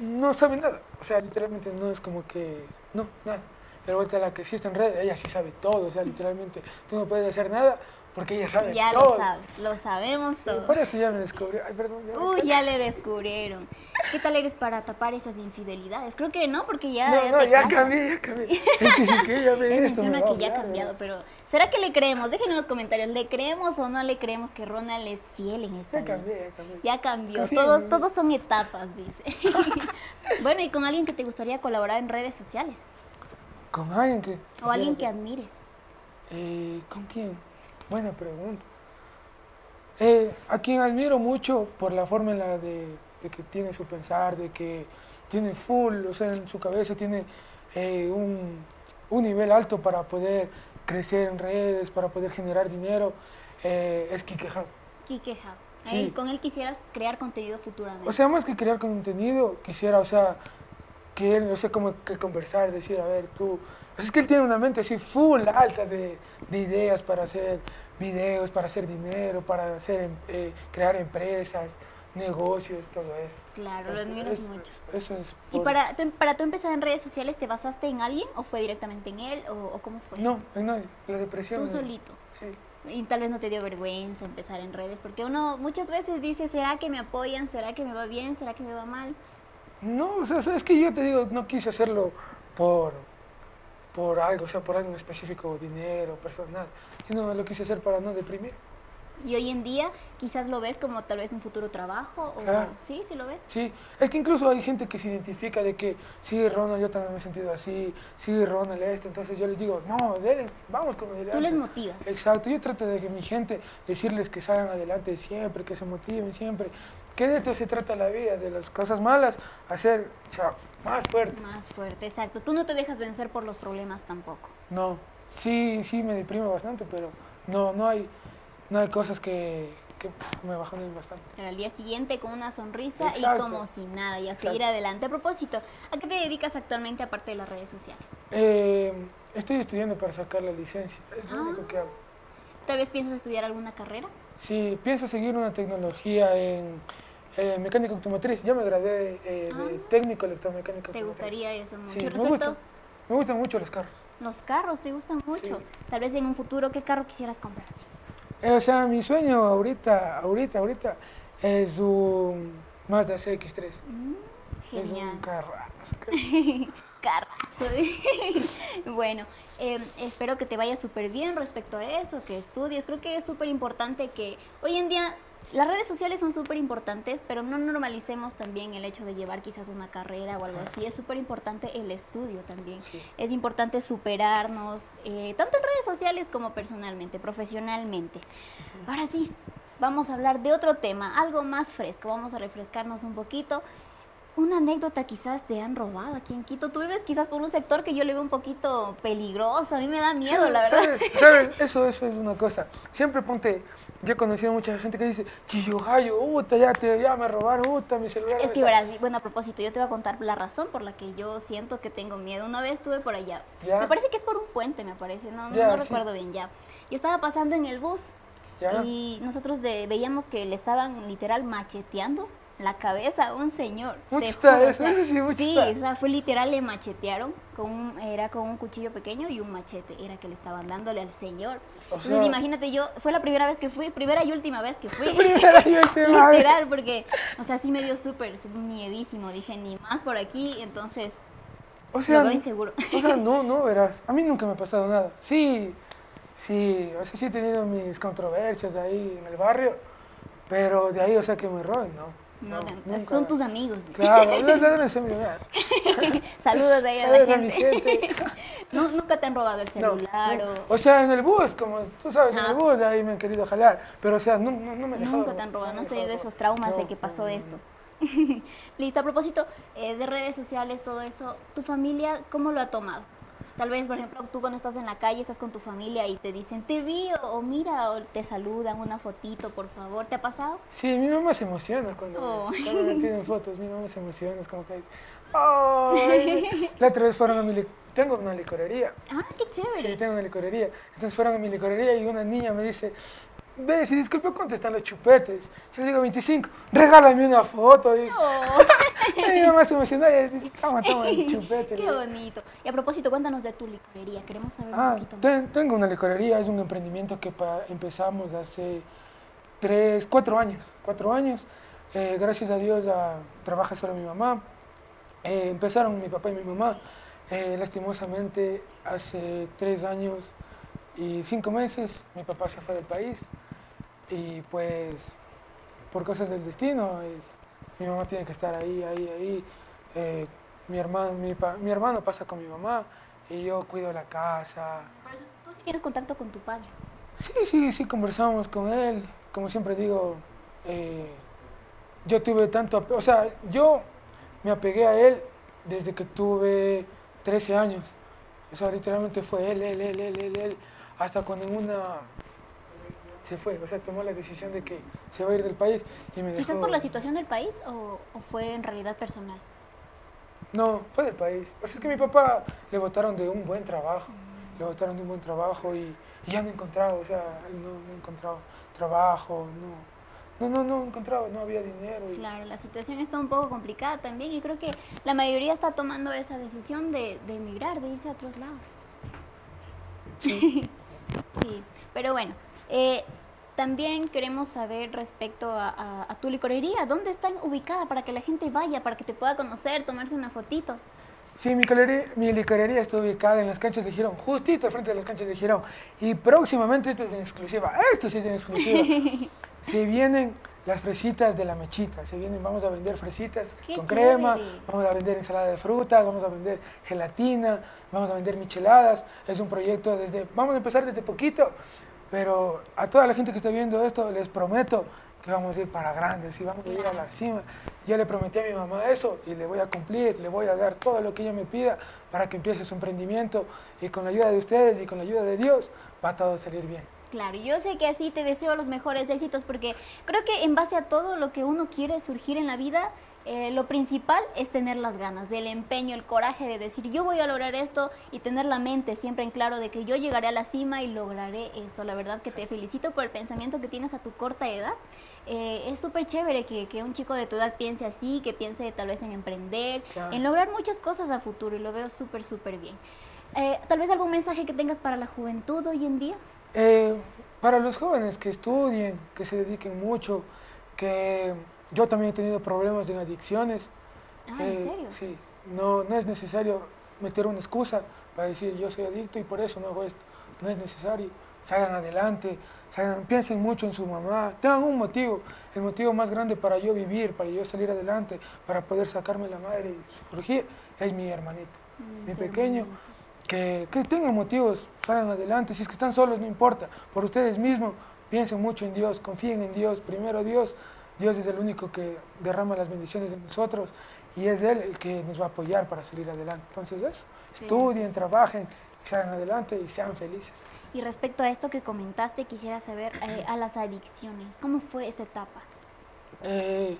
no sabe nada, o sea, literalmente no es como que, no, nada. Pero ahorita la que sí está en redes, ella sí sabe todo, o sea, literalmente tú no puedes hacer nada porque ella sabe Ya todo. lo sabes, lo sabemos Sí, todo. por eso ya me descubrió, ay, perdón. ya me Uy, ya le descubrieron. ¿Qué tal eres para tapar esas infidelidades? Creo que no, porque ya. No, no, te ya cambié, ya cambié. Es que ve Él esto, me que ya ha cambiado, pero ¿será que le creemos? Dejen en los comentarios, ¿le creemos o no le creemos que Ronald es fiel en esta Ya vida? cambié, ya cambié. Ya cambió, todos, todos son etapas, dice. *laughs* bueno, y con alguien que te gustaría colaborar en redes sociales, Con alguien que... o alguien que admires. Eh, ¿Con quién? Buena pregunta. Eh, a quien admiro mucho por la forma en la de, de que tiene su pensar, de que tiene full, o sea, en su cabeza tiene eh, un, un nivel alto para poder crecer en redes, para poder generar dinero, eh, es Kike Hub. Kike Hub. Sí. Con él quisieras crear contenido futuramente. O sea, más que crear contenido, quisiera, o sea, que él, o sea, como que conversar, decir, a ver, tú... Es que él tiene una mente así full alta de, de ideas para hacer videos, para hacer dinero, para hacer, em- eh, crear empresas, negocios, todo eso. claro, lo Entonces, admiras es- mucho. Eso es... ¿Y para tú, para tú empezar en redes sociales, te basaste en alguien o fue directamente en él o, o cómo fue? No, en nadie. La depresión... Tú solito. Sí. Y tal vez no te dio vergüenza empezar en redes, porque uno muchas veces dice, ¿será que me apoyan? ¿Será que me va bien? ¿Será que me va mal? No, o sea, es que yo te digo, no quise hacerlo por, por algo, o sea, por algo en específico, dinero, personal, sino lo quise hacer para no deprimir. Y hoy en día quizás lo ves como tal vez un futuro trabajo, o Claro. sí, sí lo ves. Sí, es que incluso hay gente que se identifica de que, sí, Ronald, yo también me he sentido así, sí, Ronald, esto, entonces yo les digo, no, denle, vamos con adelante. Tú les motivas. Exacto, yo trato de que mi gente, decirles que salgan adelante siempre, que se motiven siempre, que de esto se trata la vida, de las cosas malas, hacer chao, más fuerte. Más fuerte, exacto. Tú no te dejas vencer por los problemas tampoco. No, sí, sí me deprime bastante, pero no, no hay, no hay cosas que, que pff, me bajan bastante. Pero al día siguiente con una sonrisa y Exacto. como si nada, y a Exacto. seguir adelante. A propósito, ¿a qué te dedicas actualmente aparte de las redes sociales? Eh, estoy estudiando para sacar la licencia, es lo Ah. único que hago. ¿Tal vez piensas estudiar alguna carrera? Sí, pienso seguir una tecnología en eh, mecánica automotriz. Yo me gradué eh, de Ah. técnico electromecánico ¿Te gustaría eso mucho? Sí, me gusta. Me gustan mucho los carros. los carros, ¿te gustan mucho? Sí. Tal vez en un futuro, ¿qué carro quisieras comprar? Eh, o sea, mi sueño ahorita, ahorita, ahorita es un Mazda CX-3. Mm, Es genial. un carrazo. *laughs* Carrazo. *laughs* bueno, eh, espero que te vaya súper bien respecto a eso, que estudies. Creo que es súper importante que hoy en día las redes sociales son súper importantes, pero no normalicemos también el hecho de llevar quizás una carrera o algo así. Es súper importante el estudio también. Sí. Es importante superarnos, eh, tanto en redes sociales como personalmente, profesionalmente. Ahora sí, vamos a hablar de otro tema, algo más fresco. Vamos a refrescarnos un poquito. Una anécdota quizás te han robado aquí en Quito. Tú vives quizás por un sector que yo le veo un poquito peligroso. A mí me da miedo, la verdad. ¿Sabes? ¿Sabes? Eso, eso es una cosa. Siempre ponte, yo he conocido mucha gente que dice, chillojayo, puta, ya, te, ya me robaron, puta, mi celular. Es ¿dónde que está?". verás, bueno, a propósito, yo te voy a contar la razón por la que yo siento que tengo miedo. Una vez estuve por allá. Ya. Me parece que es por un puente, me parece. No, no, Ya, no sí. recuerdo bien ya. Yo estaba pasando en el bus Ya. y nosotros de- veíamos que le estaban literal macheteando la cabeza a un señor. Mucho está eso, eso sí, mucho sí, está. o sea, fue literal, le machetearon, con un- era con un cuchillo pequeño y un machete, era que le estaban dándole al señor. O Entonces sea- imagínate, yo, fue la primera vez que fui, primera y última vez que fui. *laughs* Primera y última vez. Literal, porque, o sea, sí me dio súper, súper miedísimo. Dije, ni más por aquí, entonces O sea, lo veo inseguro. o sea, no, *laughs* no, verás. A mí nunca me ha pasado nada. Sí, sí, o sea, sí he tenido mis controversias ahí en el barrio, pero de ahí, o sea, que me roben, no. No, No, nunca. son tus amigos. Claro, ladrones son millonarios. Saludos de ahí a la Saludos a mi gente. *laughs* No, nunca te han robado el No, celular no. o... O sea, en el bus, como tú sabes, en el bus ahí me han querido jalar. Pero, o sea, no, no, no me dejaron. Nunca te han robado, no has tenido esos traumas de No, que pasó no, no, esto. *laughs* Listo, a propósito eh, de redes sociales, todo eso, ¿tu familia cómo lo ha tomado? Tal vez, por ejemplo, tú cuando estás en la calle, estás con tu familia y te dicen, te vi, o, mira, o te saludan, una fotito, por favor, ¿te ha pasado? Sí, mi mamá se emociona cuando, Oh. me, cuando me piden fotos. Mi mamá se emociona, es como que. ¡Ay! *laughs* La otra vez fueron a mi. Tengo una licorería. Ah, qué chévere. Sí, tengo una licorería. Entonces fueron a mi licorería y una niña me dice, ve, si disculpe, ¿cuánto están los chupetes? Yo le digo, 25, regálame una foto. Dice. *laughs* Y mi mamá se emocionó y dice, toma, toma el *laughs* chupete. qué bonito. Y a propósito, cuéntanos de tu licorería, queremos saber un Ah, poquito más. ten- tengo una licorería, es un emprendimiento que empezamos hace tres, cuatro años. Cuatro años. Eh, gracias a Dios ah, trabaja solo mi mamá. Eh, empezaron mi papá y mi mamá. Eh, lastimosamente, hace tres años y cinco meses, mi papá se fue del país. Y pues, por cosas del destino, es, mi mamá tiene que estar ahí, ahí, ahí. Eh, mi, hermano, mi, pa- mi hermano pasa con mi mamá y yo cuido la casa. Por eso, Tú sí tienes contacto con tu padre. Sí, sí, sí, conversamos con él. Como siempre digo, eh, yo tuve tanto, o sea, yo me apegué a él desde que tuve 13 años. O sea, literalmente fue él, él, él, él, él, él, hasta cuando en una se fue, o sea, tomó la decisión de que se va a ir del país y me dejó... ¿Quizás por la situación del país o, o fue en realidad personal? No, fue del país. O sea, es que mi papá le votaron de un buen trabajo. Le votaron de un buen trabajo y, y ya no he encontrado, o sea, no, no he encontrado trabajo, no. No, no, no he encontrado, no había dinero. Y, Claro, la situación está un poco complicada también y creo que la mayoría está tomando esa decisión de, de emigrar, de irse a otros lados. sí. *laughs* Sí, pero bueno, eh, también queremos saber respecto a, a- a tu licorería, ¿dónde está ubicada para que la gente vaya, para que te pueda conocer, tomarse una fotito? Sí, mi, calería- mi licorería está ubicada en las canchas de Girón, justito al frente de las canchas de Girón. Y próximamente, esto es en exclusiva, esto sí es en exclusiva, *laughs* se vienen las fresitas de la mechita, se vienen, vamos a vender fresitas ¡Qué con crema, chévere! vamos a vender ensalada de fruta, vamos a vender gelatina, vamos a vender micheladas. Es un proyecto desde, vamos a empezar desde poquito, pero a toda la gente que está viendo esto les prometo que vamos a ir para grandes y vamos a ir a la cima. Yo le prometí a mi mamá eso y le voy a cumplir, le voy a dar todo lo que ella me pida para que empiece su emprendimiento y con la ayuda de ustedes y con la ayuda de Dios va todo a salir bien. Claro, yo sé que así te deseo los mejores éxitos porque creo que en base a todo lo que uno quiere surgir en la vida, eh, lo principal es tener las ganas, del empeño, el coraje de decir yo voy a lograr esto y tener la mente siempre en claro de que yo llegaré a la cima y lograré esto. La verdad que te felicito por el pensamiento que tienes a tu corta edad. Eh, es súper chévere que, que un chico de tu edad piense así, que piense tal vez en emprender, Claro. en lograr muchas cosas a futuro y lo veo súper, súper bien. Eh, tal vez algún mensaje que tengas para la juventud hoy en día. Eh, para los jóvenes que estudien, que se dediquen mucho, que yo también he tenido problemas en adicciones. Ah, ¿en eh, serio? Sí, no, no es necesario meter una excusa para decir yo soy adicto y por eso no hago esto. No es necesario. Salgan adelante, salgan, piensen mucho en su mamá, tengan un motivo. El motivo más grande para yo vivir, para yo salir adelante, para poder sacarme la madre y surgir, es mi hermanito, Mm, mi pequeño hermanito. que, que tengan motivos, salgan adelante. Si es que están solos, no importa. Por ustedes mismos, piensen mucho en Dios, confíen en Dios. Primero Dios. Dios es el único que derrama las bendiciones de nosotros y es Él el que nos va a apoyar para salir adelante. Entonces eso, Sí. estudien, trabajen, salgan adelante y sean felices. Y respecto a esto que comentaste, quisiera saber eh, a las adicciones, ¿cómo fue esta etapa? Eh,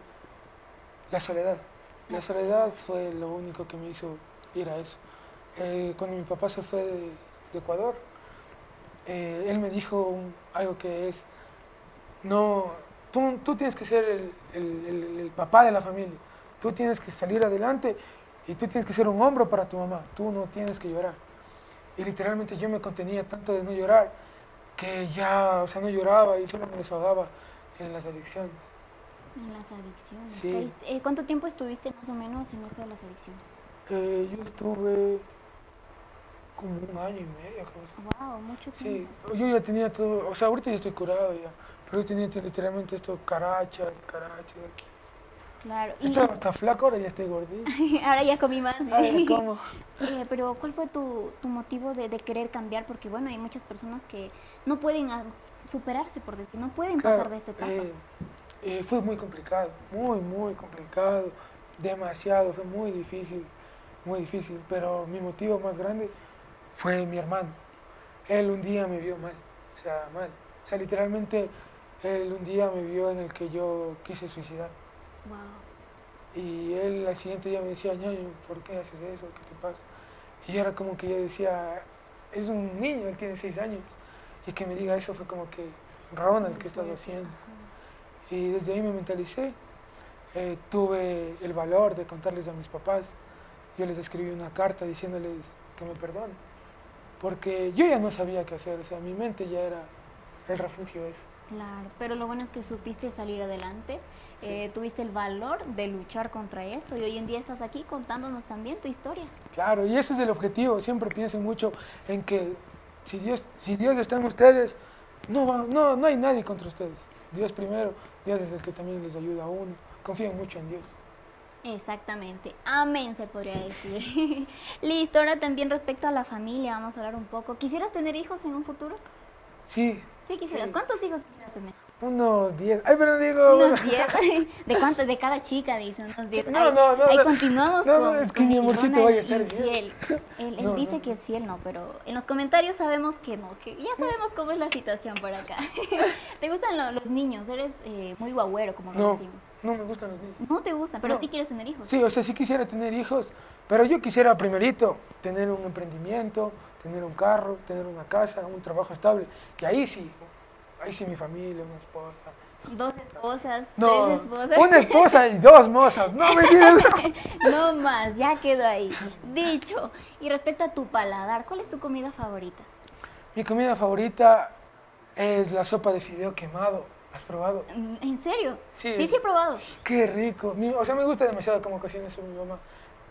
la soledad. La soledad fue lo único que me hizo ir a eso. Eh, cuando mi papá se fue de, de Ecuador, él me dijo un- algo que es, no, tú, tú tienes que ser el, el- el- el papá de la familia, tú tienes que salir adelante y tú tienes que ser un hombro para tu mamá, tú no tienes que llorar. Y literalmente yo me contenía tanto de no llorar que ya, o sea, no lloraba y solo me desahogaba en las adicciones. En las adicciones. Sí. Caíste- eh, ¿Cuánto tiempo estuviste más o menos en esto de las adicciones? Eh, yo estuve como un año y medio, creo. Wow, mucho Sí, tiempo. yo ya tenía todo, o sea, ahorita ya estoy curado ya, pero yo tenía literalmente esto, carachas, carachas aquí. Claro. Y Estaba hasta flaco, ahora ya estoy gordito. *laughs* ahora ya comí más. Ay, *laughs* ¿cómo? Eh, pero ¿cuál fue tu, tu motivo de, de querer cambiar? Porque bueno, hay muchas personas que no pueden ah, superarse, por decir, no pueden pasar de esta etapa. eh, eh, fue muy complicado, muy, muy complicado, demasiado, fue muy difícil, muy difícil, pero mi motivo más grande fue mi hermano. Él un día me vio mal, o sea, mal. O sea, literalmente, él un día me vio en el que yo quise suicidar. Wow. Y él al siguiente día me decía, ñaño, ¿por qué haces eso? ¿Qué te pasa? Y yo era como que yo decía, es un niño, él tiene seis años. Y que me diga eso fue como que, Ronald, ¿qué estás haciendo? Y desde ahí me mentalicé. Eh, tuve el valor de contarles a mis papás. Yo les escribí una carta diciéndoles que me perdonen. Porque yo ya no sabía qué hacer. O sea, mi mente ya era el refugio eso. Claro, pero lo bueno es que supiste salir adelante, eh, tuviste el valor de luchar contra esto y hoy en día estás aquí contándonos también tu historia. Claro, y ese es el objetivo. Siempre piensen mucho en que si Dios, si Dios está en ustedes, no, no, no hay nadie contra ustedes. Dios primero, Dios es el que también les ayuda a uno. Confíen mucho en Dios. Exactamente, amén se podría decir. *laughs* Listo, ahora también respecto a la familia, vamos a hablar un poco. ¿Quisieras tener hijos en un futuro? Sí, Sí, quisieras. Sí. ¿Cuántos hijos quisieras tener? unos 10. Ay, pero digo... Unos 10. *laughs* *laughs* ¿De cuánto? De cada chica, dice, unos 10. No, no, no, Ahí no. continuamos No, no, con. es que con mi amorcito vaya a estar infiel. *laughs* Él, él No, dice que es fiel, no, pero en los comentarios sabemos que no, que ya sabemos cómo es la situación por acá. ¿Te gustan lo- los niños? Eres eh, muy guagüero, como nos No, decimos. no me gustan los niños. No te gustan, pero sí quieres tener hijos. Sí, o sea, sí quisiera tener hijos, pero yo quisiera primerito tener un emprendimiento, tener un carro, tener una casa, un trabajo estable. Y ahí sí, ahí sí mi familia, una esposa. Dos esposas, No, tres esposas. una esposa y dos mozas. No, mentiras. *laughs* no más, ya quedó ahí. Dicho. Y respecto a tu paladar, ¿cuál es tu comida favorita? Mi comida favorita es la sopa de fideo quemado. ¿Has probado? ¿En serio? Sí. sí, sí he probado. Qué rico. O sea, me gusta demasiado cómo cocina eso mi mamá.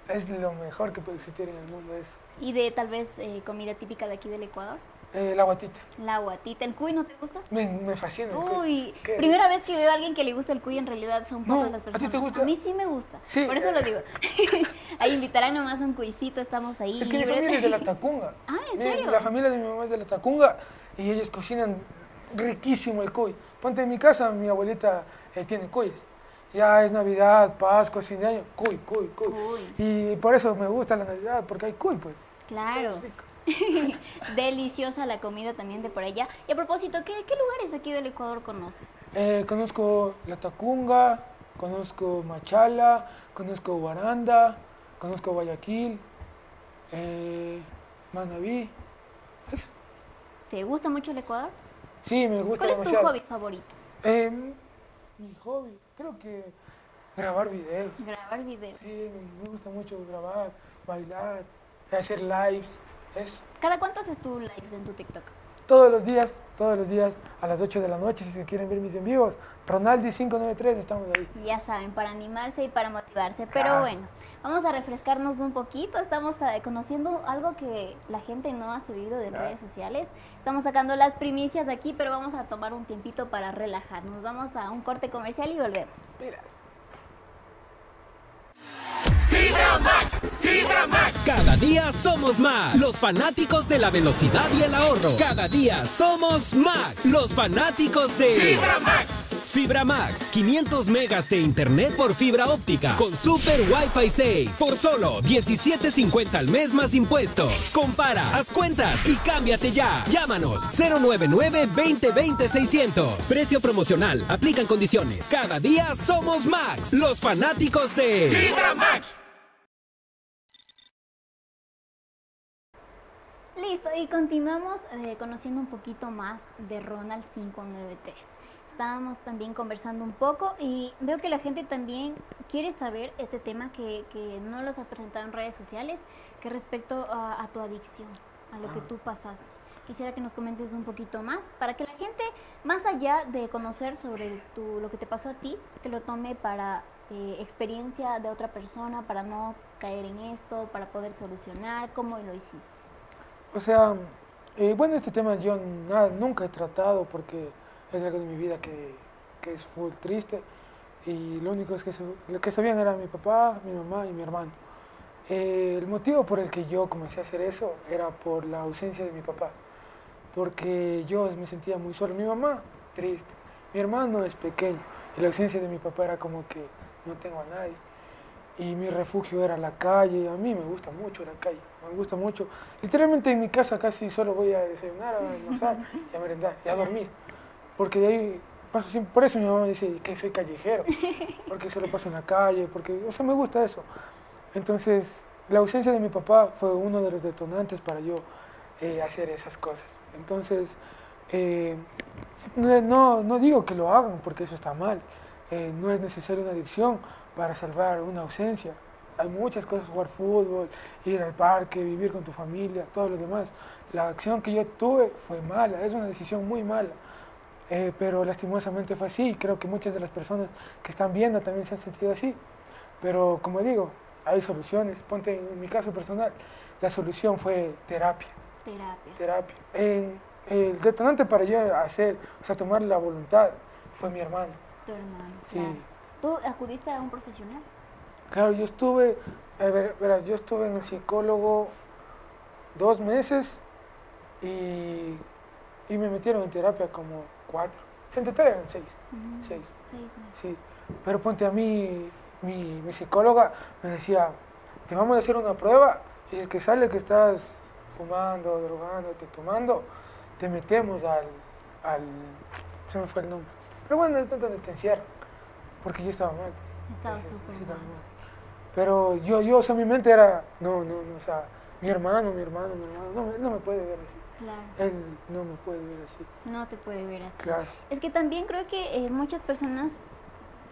Es lo mejor que puede existir en el mundo, es ¿Y de tal vez eh, comida típica de aquí del Ecuador? eh, la guatita. La guatita. ¿El cuy no te gusta? Me, me fascina. el cuy. Uy, Qué primera vez que veo a alguien que le gusta el cuy, en realidad son No, pocas las ¿a ti personas. te gusta? mí sí me gusta, Sí. por eso lo digo. *laughs* ahí invitarán nomás un cuisito, estamos ahí Es que mi libres. familia es de la *laughs* Tacunga. Ah, ¿en Mi- serio? La familia de mi mamá es de la Tacunga y ellos cocinan riquísimo el cuy. Ponte en mi casa, mi abuelita eh, tiene cuyes. Ya es Navidad, Pascua, fin de año, cuy, cuy, cuy. Cuy. Y por eso me gusta la Navidad, porque hay cuy, pues. Claro, *laughs* deliciosa la comida también de por allá. Y a propósito, ¿qué, qué lugares de aquí del Ecuador conoces? Eh, conozco la Tacunga, conozco Machala, conozco Guaranda, conozco Guayaquil, eh, Manabí. Eso. ¿Te gusta mucho el Ecuador? Sí, me gusta ¿Cuál es tu demasiado. hobby favorito? Eh, hobby, creo que grabar videos. Grabar videos. Sí, me, gusta mucho grabar, bailar, hacer lives. Es ¿Cada cuánto haces tú lives en tu TikTok? todos los días, todos los días a las 8 de la noche si se quieren ver mis en vivos. Ronaldi593, estamos ahí. Ya saben, para animarse y para Pero Claro. bueno, vamos a refrescarnos un poquito. Estamos eh, conociendo algo que la gente no ha subido de Claro. redes sociales. Estamos sacando las primicias aquí, pero vamos a tomar un tiempito para relajarnos. Vamos a un corte comercial y volvemos. Miras. Cada día somos más. Los fanáticos de la velocidad y el ahorro. Cada día somos Max. Los fanáticos de Fibra Max. Fibra Max, 500 megas de internet por fibra óptica con super Wi-Fi 6 por solo 17.50 al mes más impuestos. Compara, haz cuentas y cámbiate ya. Llámanos 099 2020 600. Precio promocional. Aplican condiciones. Cada día somos Max. Los fanáticos de Fibra Max. Listo, y continuamos eh, conociendo un poquito más de Ronald 593. Estábamos también conversando un poco y veo que la gente también quiere saber este tema que, que no los has presentado en redes sociales, que respecto a, a tu adicción, a lo que tú pasaste. Quisiera que nos comentes un poquito más para que la gente, más allá de conocer sobre tu, lo que te pasó a ti, que lo tome para eh, experiencia de otra persona, para no caer en esto, para poder solucionar, cómo lo hiciste. O sea, eh, bueno, este tema yo nada, nunca he tratado porque es algo de mi vida que, es full triste. y lo único es que, lo que sabían era mi papá, mi mamá y mi hermano. Eh, el motivo por el que yo comencé a hacer eso era por la ausencia de mi papá, porque yo me sentía muy solo. Mi mamá, triste, mi hermano es pequeño y la ausencia de mi papá era como que no tengo a nadie. Y mi refugio era la calle, a mí me gusta mucho la calle, me gusta mucho. Literalmente en mi casa casi solo voy a desayunar, a almorzar y a merendar y a dormir, porque de ahí paso por eso mi mamá dice que soy callejero, *laughs* porque se lo paso en la calle, porque, o sea, me gusta eso. Entonces, la ausencia de mi papá fue uno de los detonantes para yo eh, hacer esas cosas. Entonces, eh, no, no digo que lo hagan porque eso está mal. Eh, no es necesaria una adicción para salvar una ausencia. Hay muchas cosas, jugar fútbol, ir al parque, vivir con tu familia, todo lo demás. La acción que yo tuve fue mala, es una decisión muy mala. Eh, pero lastimosamente fue así. Creo que muchas de las personas que están viendo también se han sentido así. Pero como digo, hay soluciones. Ponte en mi caso personal, la solución fue terapia. Terapia. Terapia. el detonante para yo hacer, o sea, tomar la voluntad fue mi hermano. Tu hermano. Sí. ¿Tú acudiste a un profesional? Claro, yo estuve, a ver, verás, yo estuve en el psicólogo dos meses y, y me metieron en terapia como cuatro. En total eran seis. Seis. Sí. Pero ponte a mí, mi, mi, psicóloga me decía, te vamos a hacer una prueba y es que sale que estás fumando, drogándote, tomando, te metemos al, al, se me fue el nombre. Pero bueno, es donde te encierran, porque yo estaba mal. Pues. Estaba súper mal. Pero yo, yo, o sea, mi mente era, no, no, no, o sea, mi hermano, mi hermano, mi hermano, no, no me puede ver así. Claro. Él no me puede ver así. No te puede ver así. Claro. Es que también creo que eh, muchas personas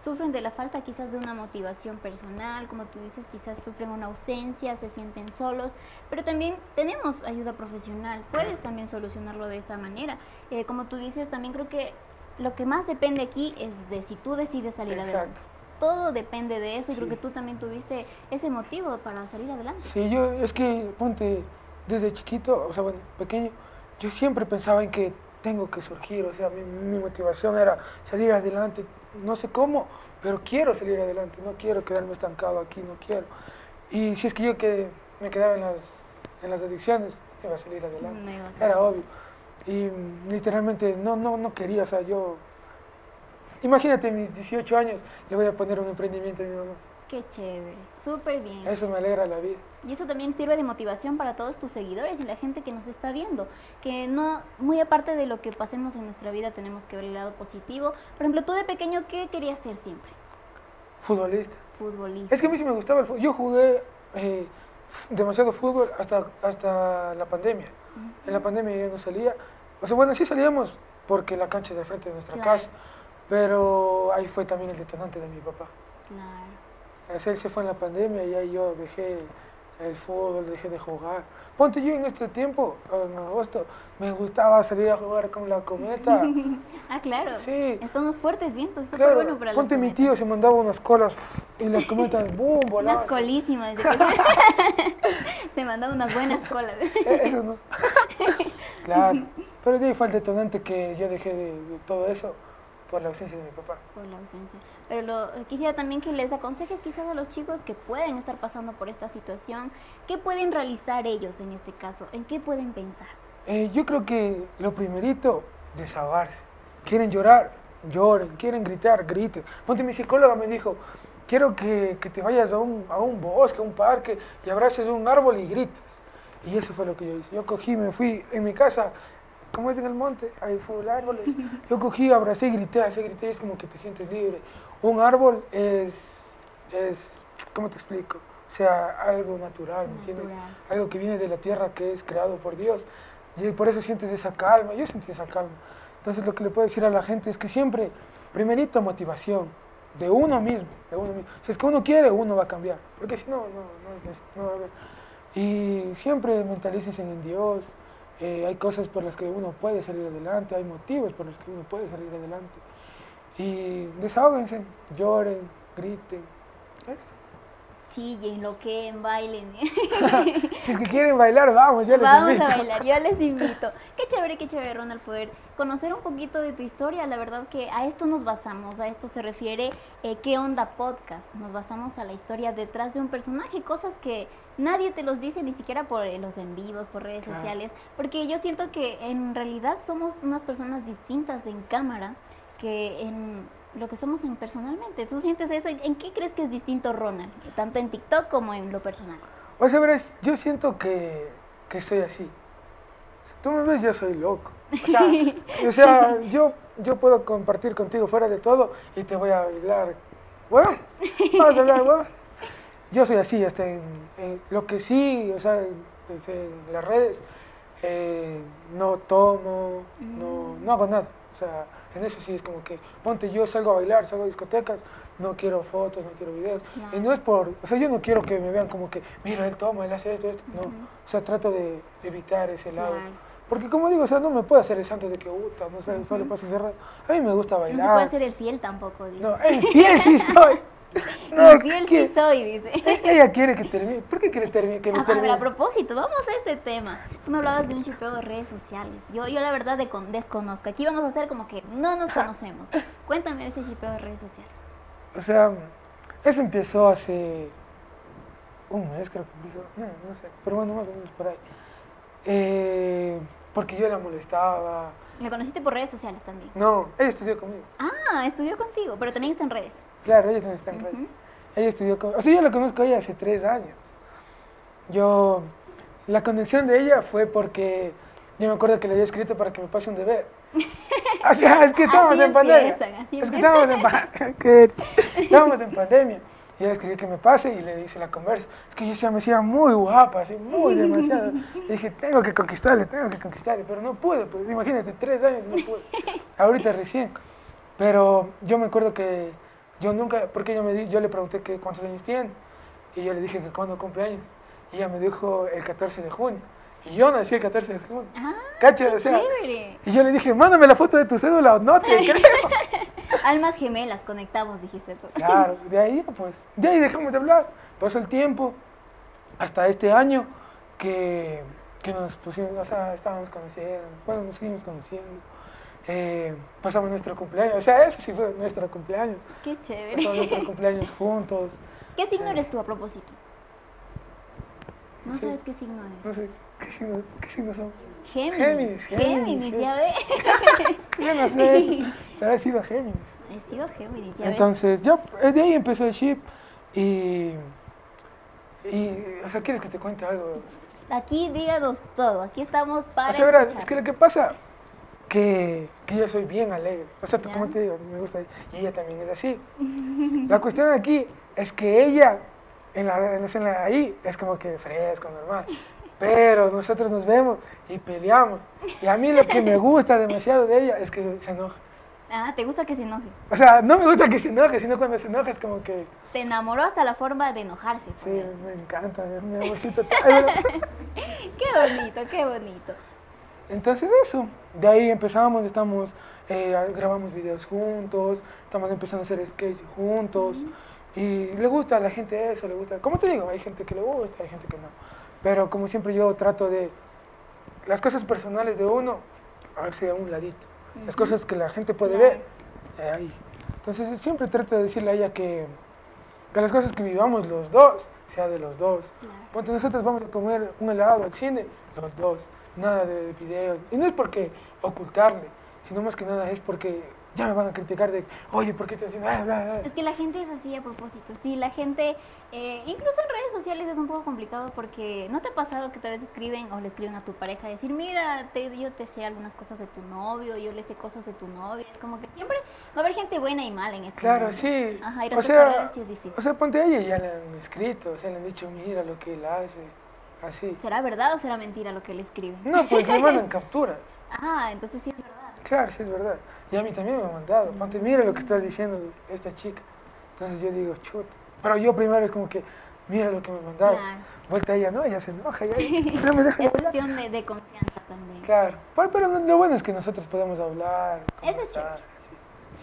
sufren de la falta quizás de una motivación personal, como tú dices, quizás sufren una ausencia, se sienten solos, pero también tenemos ayuda profesional, puedes también solucionarlo de esa manera. Eh, como tú dices, también creo que lo que más depende aquí es de si tú decides salir Exacto. adelante. Todo depende de eso y creo que tú también tuviste ese motivo para salir adelante. Sí, yo es que, ponte, desde chiquito, o sea, bueno, pequeño, yo siempre pensaba en que tengo que surgir, o sea, mi, mi, motivación era salir adelante, no sé cómo, pero quiero salir adelante, no quiero quedarme estancado aquí, no quiero. Y si es que yo que me quedaba en las, en las adicciones, iba a salir adelante, era obvio. Y literalmente no, no, no quería, o sea, yo... Imagínate, mis 18 años, le voy a poner un emprendimiento a mi mamá. Qué chévere, súper bien. Eso me alegra la vida. Y eso también sirve de motivación para todos tus seguidores y la gente que nos está viendo. Que no, muy aparte de lo que pasemos en nuestra vida, tenemos que ver el lado positivo. Por ejemplo, tú de pequeño, ¿qué querías ser siempre? Futbolista. Futbolista. Es que a mí sí me gustaba el fútbol. Yo jugué eh, demasiado fútbol hasta, hasta la pandemia. Uh -huh. En la pandemia yo no salía. O sea, bueno, sí salíamos porque la cancha es de frente de nuestra claro. casa. Pero ahí fue también el detonante de mi papá. Claro. Él se fue en la pandemia y ahí yo dejé el fútbol, dejé de jugar. Ponte yo en este tiempo, en agosto, me gustaba salir a jugar con la cometa. *laughs* ah, claro. Sí. Estamos fuertes vientos, súper claro. bueno para Ponte mi cometas. tío se mandaba unas colas y las cometas, *laughs* boom, volaban. Unas colísimas. de que se- se mandaba unas buenas colas. Eh, Eso no. *laughs* claro. Pero de ahí fue el detonante que yo dejé de, de todo eso por la ausencia de mi papá. por la ausencia. Pero lo, quisiera también que les aconsejes quizás a los chicos que pueden estar pasando por esta situación, ¿qué pueden realizar ellos en este caso? ¿En qué pueden pensar? Eh, yo creo que lo primerito, desahogarse. Quieren llorar, lloren. Quieren gritar, griten. Ponte, mi psicóloga me dijo, quiero que, que te vayas a un, a un bosque, a un parque, y abraces un árbol y grites. Y eso fue lo que yo hice. Yo cogí, me fui en mi casa, como es en el monte, hay full árboles. Yo cogí, abracé y grité, así grité, es como que te sientes libre. Un árbol es, es, ¿cómo te explico? O sea, algo natural, ¿me entiendes? Natural. Algo que viene de la tierra, que es creado por Dios. Y por eso sientes esa calma, yo sentí esa calma. Entonces lo que le puedo decir a la gente es que siempre, primerito motivación, de uno mismo, de uno mismo. Si es que uno quiere, uno va a cambiar, porque si no, no, no, es no va a haber. Y siempre mentalícense en Dios, eh, hay cosas por las que uno puede salir adelante, hay motivos por los que uno puede salir adelante. Y desahóguense, lloren, griten. Chillen, loqueen, bailen. *laughs* si es que quieren bailar, vamos, yo les Vamos invito. a bailar, yo les *laughs* invito. Qué chévere, qué chévere, Ronald, poder conocer un poquito de tu historia. La verdad que a esto nos basamos, a esto se refiere eh, ¿Qué onda podcast? Nos basamos a la historia detrás de un personaje, cosas que nadie te los dice, ni siquiera por eh, los en vivos, por redes Claro. sociales, porque yo siento que en realidad somos unas personas distintas en cámara que en lo que somos en personalmente. ¿Tú sientes eso? ¿En qué crees que es distinto Ronald? Tanto en TikTok como en lo personal. O sea, verás, yo siento que, que soy así. Si tú me ves, yo soy loco. O sea, *laughs* o sea, yo, yo puedo compartir contigo fuera de todo y te voy a hablar. Bueno, vamos a hablar, huevadas. Yo soy así, hasta en, en lo que sí, o sea, en las redes, eh, no tomo, no, no hago nada. O sea, en eso sí es como que, ponte, yo salgo a bailar, salgo a discotecas, no quiero fotos, no quiero videos. Y no es por, o sea, yo no quiero que me vean como que, mira, él toma, él hace esto, esto. No, o sea, trato de evitar ese lado. Claro. Porque como digo, o sea, no me puedo hacer el santo de que, puta, no sé, solo paso encerrado. A mí me gusta No se bailar. puede ser el fiel tampoco, dice. No, el fiel sí *laughs* soy. *laughs* el fiel sí soy, dice. Ella quiere que termine. ¿Por qué quieres termine, que me a ver, termine? a propósito, vamos a este tema. Tú me hablabas de un chipeo de redes sociales. Yo, yo la verdad de con- desconozco. Aquí vamos a hacer como que no nos conocemos. Cuéntame de ese chipeo de redes sociales. O sea, eso empezó hace un mes, creo que empezó. No, no sé, pero bueno, más o menos por ahí. Eh, porque yo la molestaba. Me conociste por redes sociales también. No, ella estudió conmigo. Ah, estudió contigo, pero también está en redes. Claro, ella también está en Ujú. redes. Ella estudió con... O sea, yo la conozco a ella hace tres años. Yo... La conexión de ella fue porque yo me acuerdo que le había escrito para que me pase un deber. *laughs* O sea, es que estábamos Así en pandemia. es que estábamos en, pa- *laughs* que- estábamos en pandemia. Y yo le escribí que me pase y le hice la conversa. Es que yo me hacía muy guapa, así, muy demasiado. Y *laughs* dije, tengo que conquistarle, tengo que conquistarle. Pero no pude, pues imagínate, tres años no pude. Ahorita recién. Pero yo me acuerdo que yo nunca, porque yo, me di- yo le pregunté que cuántos años tiene. Y yo le dije que cuándo cumple años. Y ella me dijo el 14 de junio. Y yo nací el 14 de junio. Ah, ¿Cacha? O sea, chévere. y yo le dije, mándame la foto de tu cédula o no te creo. *laughs* Almas gemelas, conectamos, dijiste tú. Claro, de ahí pues, de ahí dejamos de hablar. Pasó el tiempo, hasta este año que, que nos pusimos, o sea, estábamos conociendo, bueno, nos seguimos conociendo. Eh, pasamos nuestro cumpleaños, o sea, ese sí fue nuestro cumpleaños. Qué Pasamos chévere. nuestro *laughs* cumpleaños juntos. ¿Qué signo eres tú a propósito? No Sí. sabes qué signo eres. No sé, ¿qué signo, qué signo son? Géminis. Géminis, Géminis, Géminis, ya ve. *laughs* Yo no sé eso, pero ha sido Géminis. He sido Géminis, ya ves. Entonces, ya eh, de ahí empezó el chip y, y, o sea, ¿quieres que te cuente algo? Aquí díganos todo, aquí estamos para O sea, verás, es que lo que pasa que, que yo soy bien alegre. O sea, como te digo, me gusta. Y ella también es así. *laughs* la cuestión aquí es que ella, en la, en la- ahí, es como que fresco, normal. Pero nosotros nos vemos y peleamos. Y a mí lo que me gusta demasiado de ella es que se enoja. Ah, ¿te gusta que se enoje? O sea, no me gusta que se enoje, sino cuando se enoja es como que, Te enamoró hasta la forma de enojarse. sí, pues. me encanta, mi, amorcito. *laughs* Qué bonito, qué bonito. Entonces eso, de ahí empezamos, estamos, eh, grabamos videos juntos, estamos empezando a hacer sketch juntos y le gusta a la gente eso, le gusta, como te digo, hay gente que le gusta, hay gente que no, pero como siempre yo trato de las cosas personales de uno, hacia un ladito, las cosas que la gente puede Claro. ver, eh, ahí. Entonces siempre trato de decirle a ella que, que las cosas que vivamos los dos, sea de los dos. Claro. Ponte, nosotros vamos a comer un helado al cine, los dos, nada de videos. Y no es porque ocultarle, sino más que nada es porque ya me van a criticar de, oye, ¿por qué estás haciendo? Ah, bla, bla". Es que la gente es así a propósito. Sí, la gente, eh, incluso en redes sociales es un poco complicado porque no te ha pasado que tal vez escriben o le escriben a tu pareja decir, mira, te, yo te sé algunas cosas de tu novio, yo le sé cosas de tu novio. Es como que siempre va a haber gente buena y mala en este Claro, sí. Ajá, y o, sea, sí es difícil. o sea, ponte a ella ya le han escrito, o sea, le han dicho, mira lo que él hace, así. ¿Será verdad o será mentira lo que le escriben? No, pues le mandan *laughs* capturas. Ah, entonces sí es verdad. Claro, sí es verdad. Y a mí también me han mandado. Ponte, mira lo que está diciendo esta chica. Entonces yo digo, chuta. Pero yo primero es como que, mira lo que me mandaron. Claro. Vuelta ella, no, ella se enoja, ya, *laughs* *laughs* no me deja Es cuestión de, de confianza también. Claro, pero, pero lo bueno es que nosotros podemos hablar. Eso es así.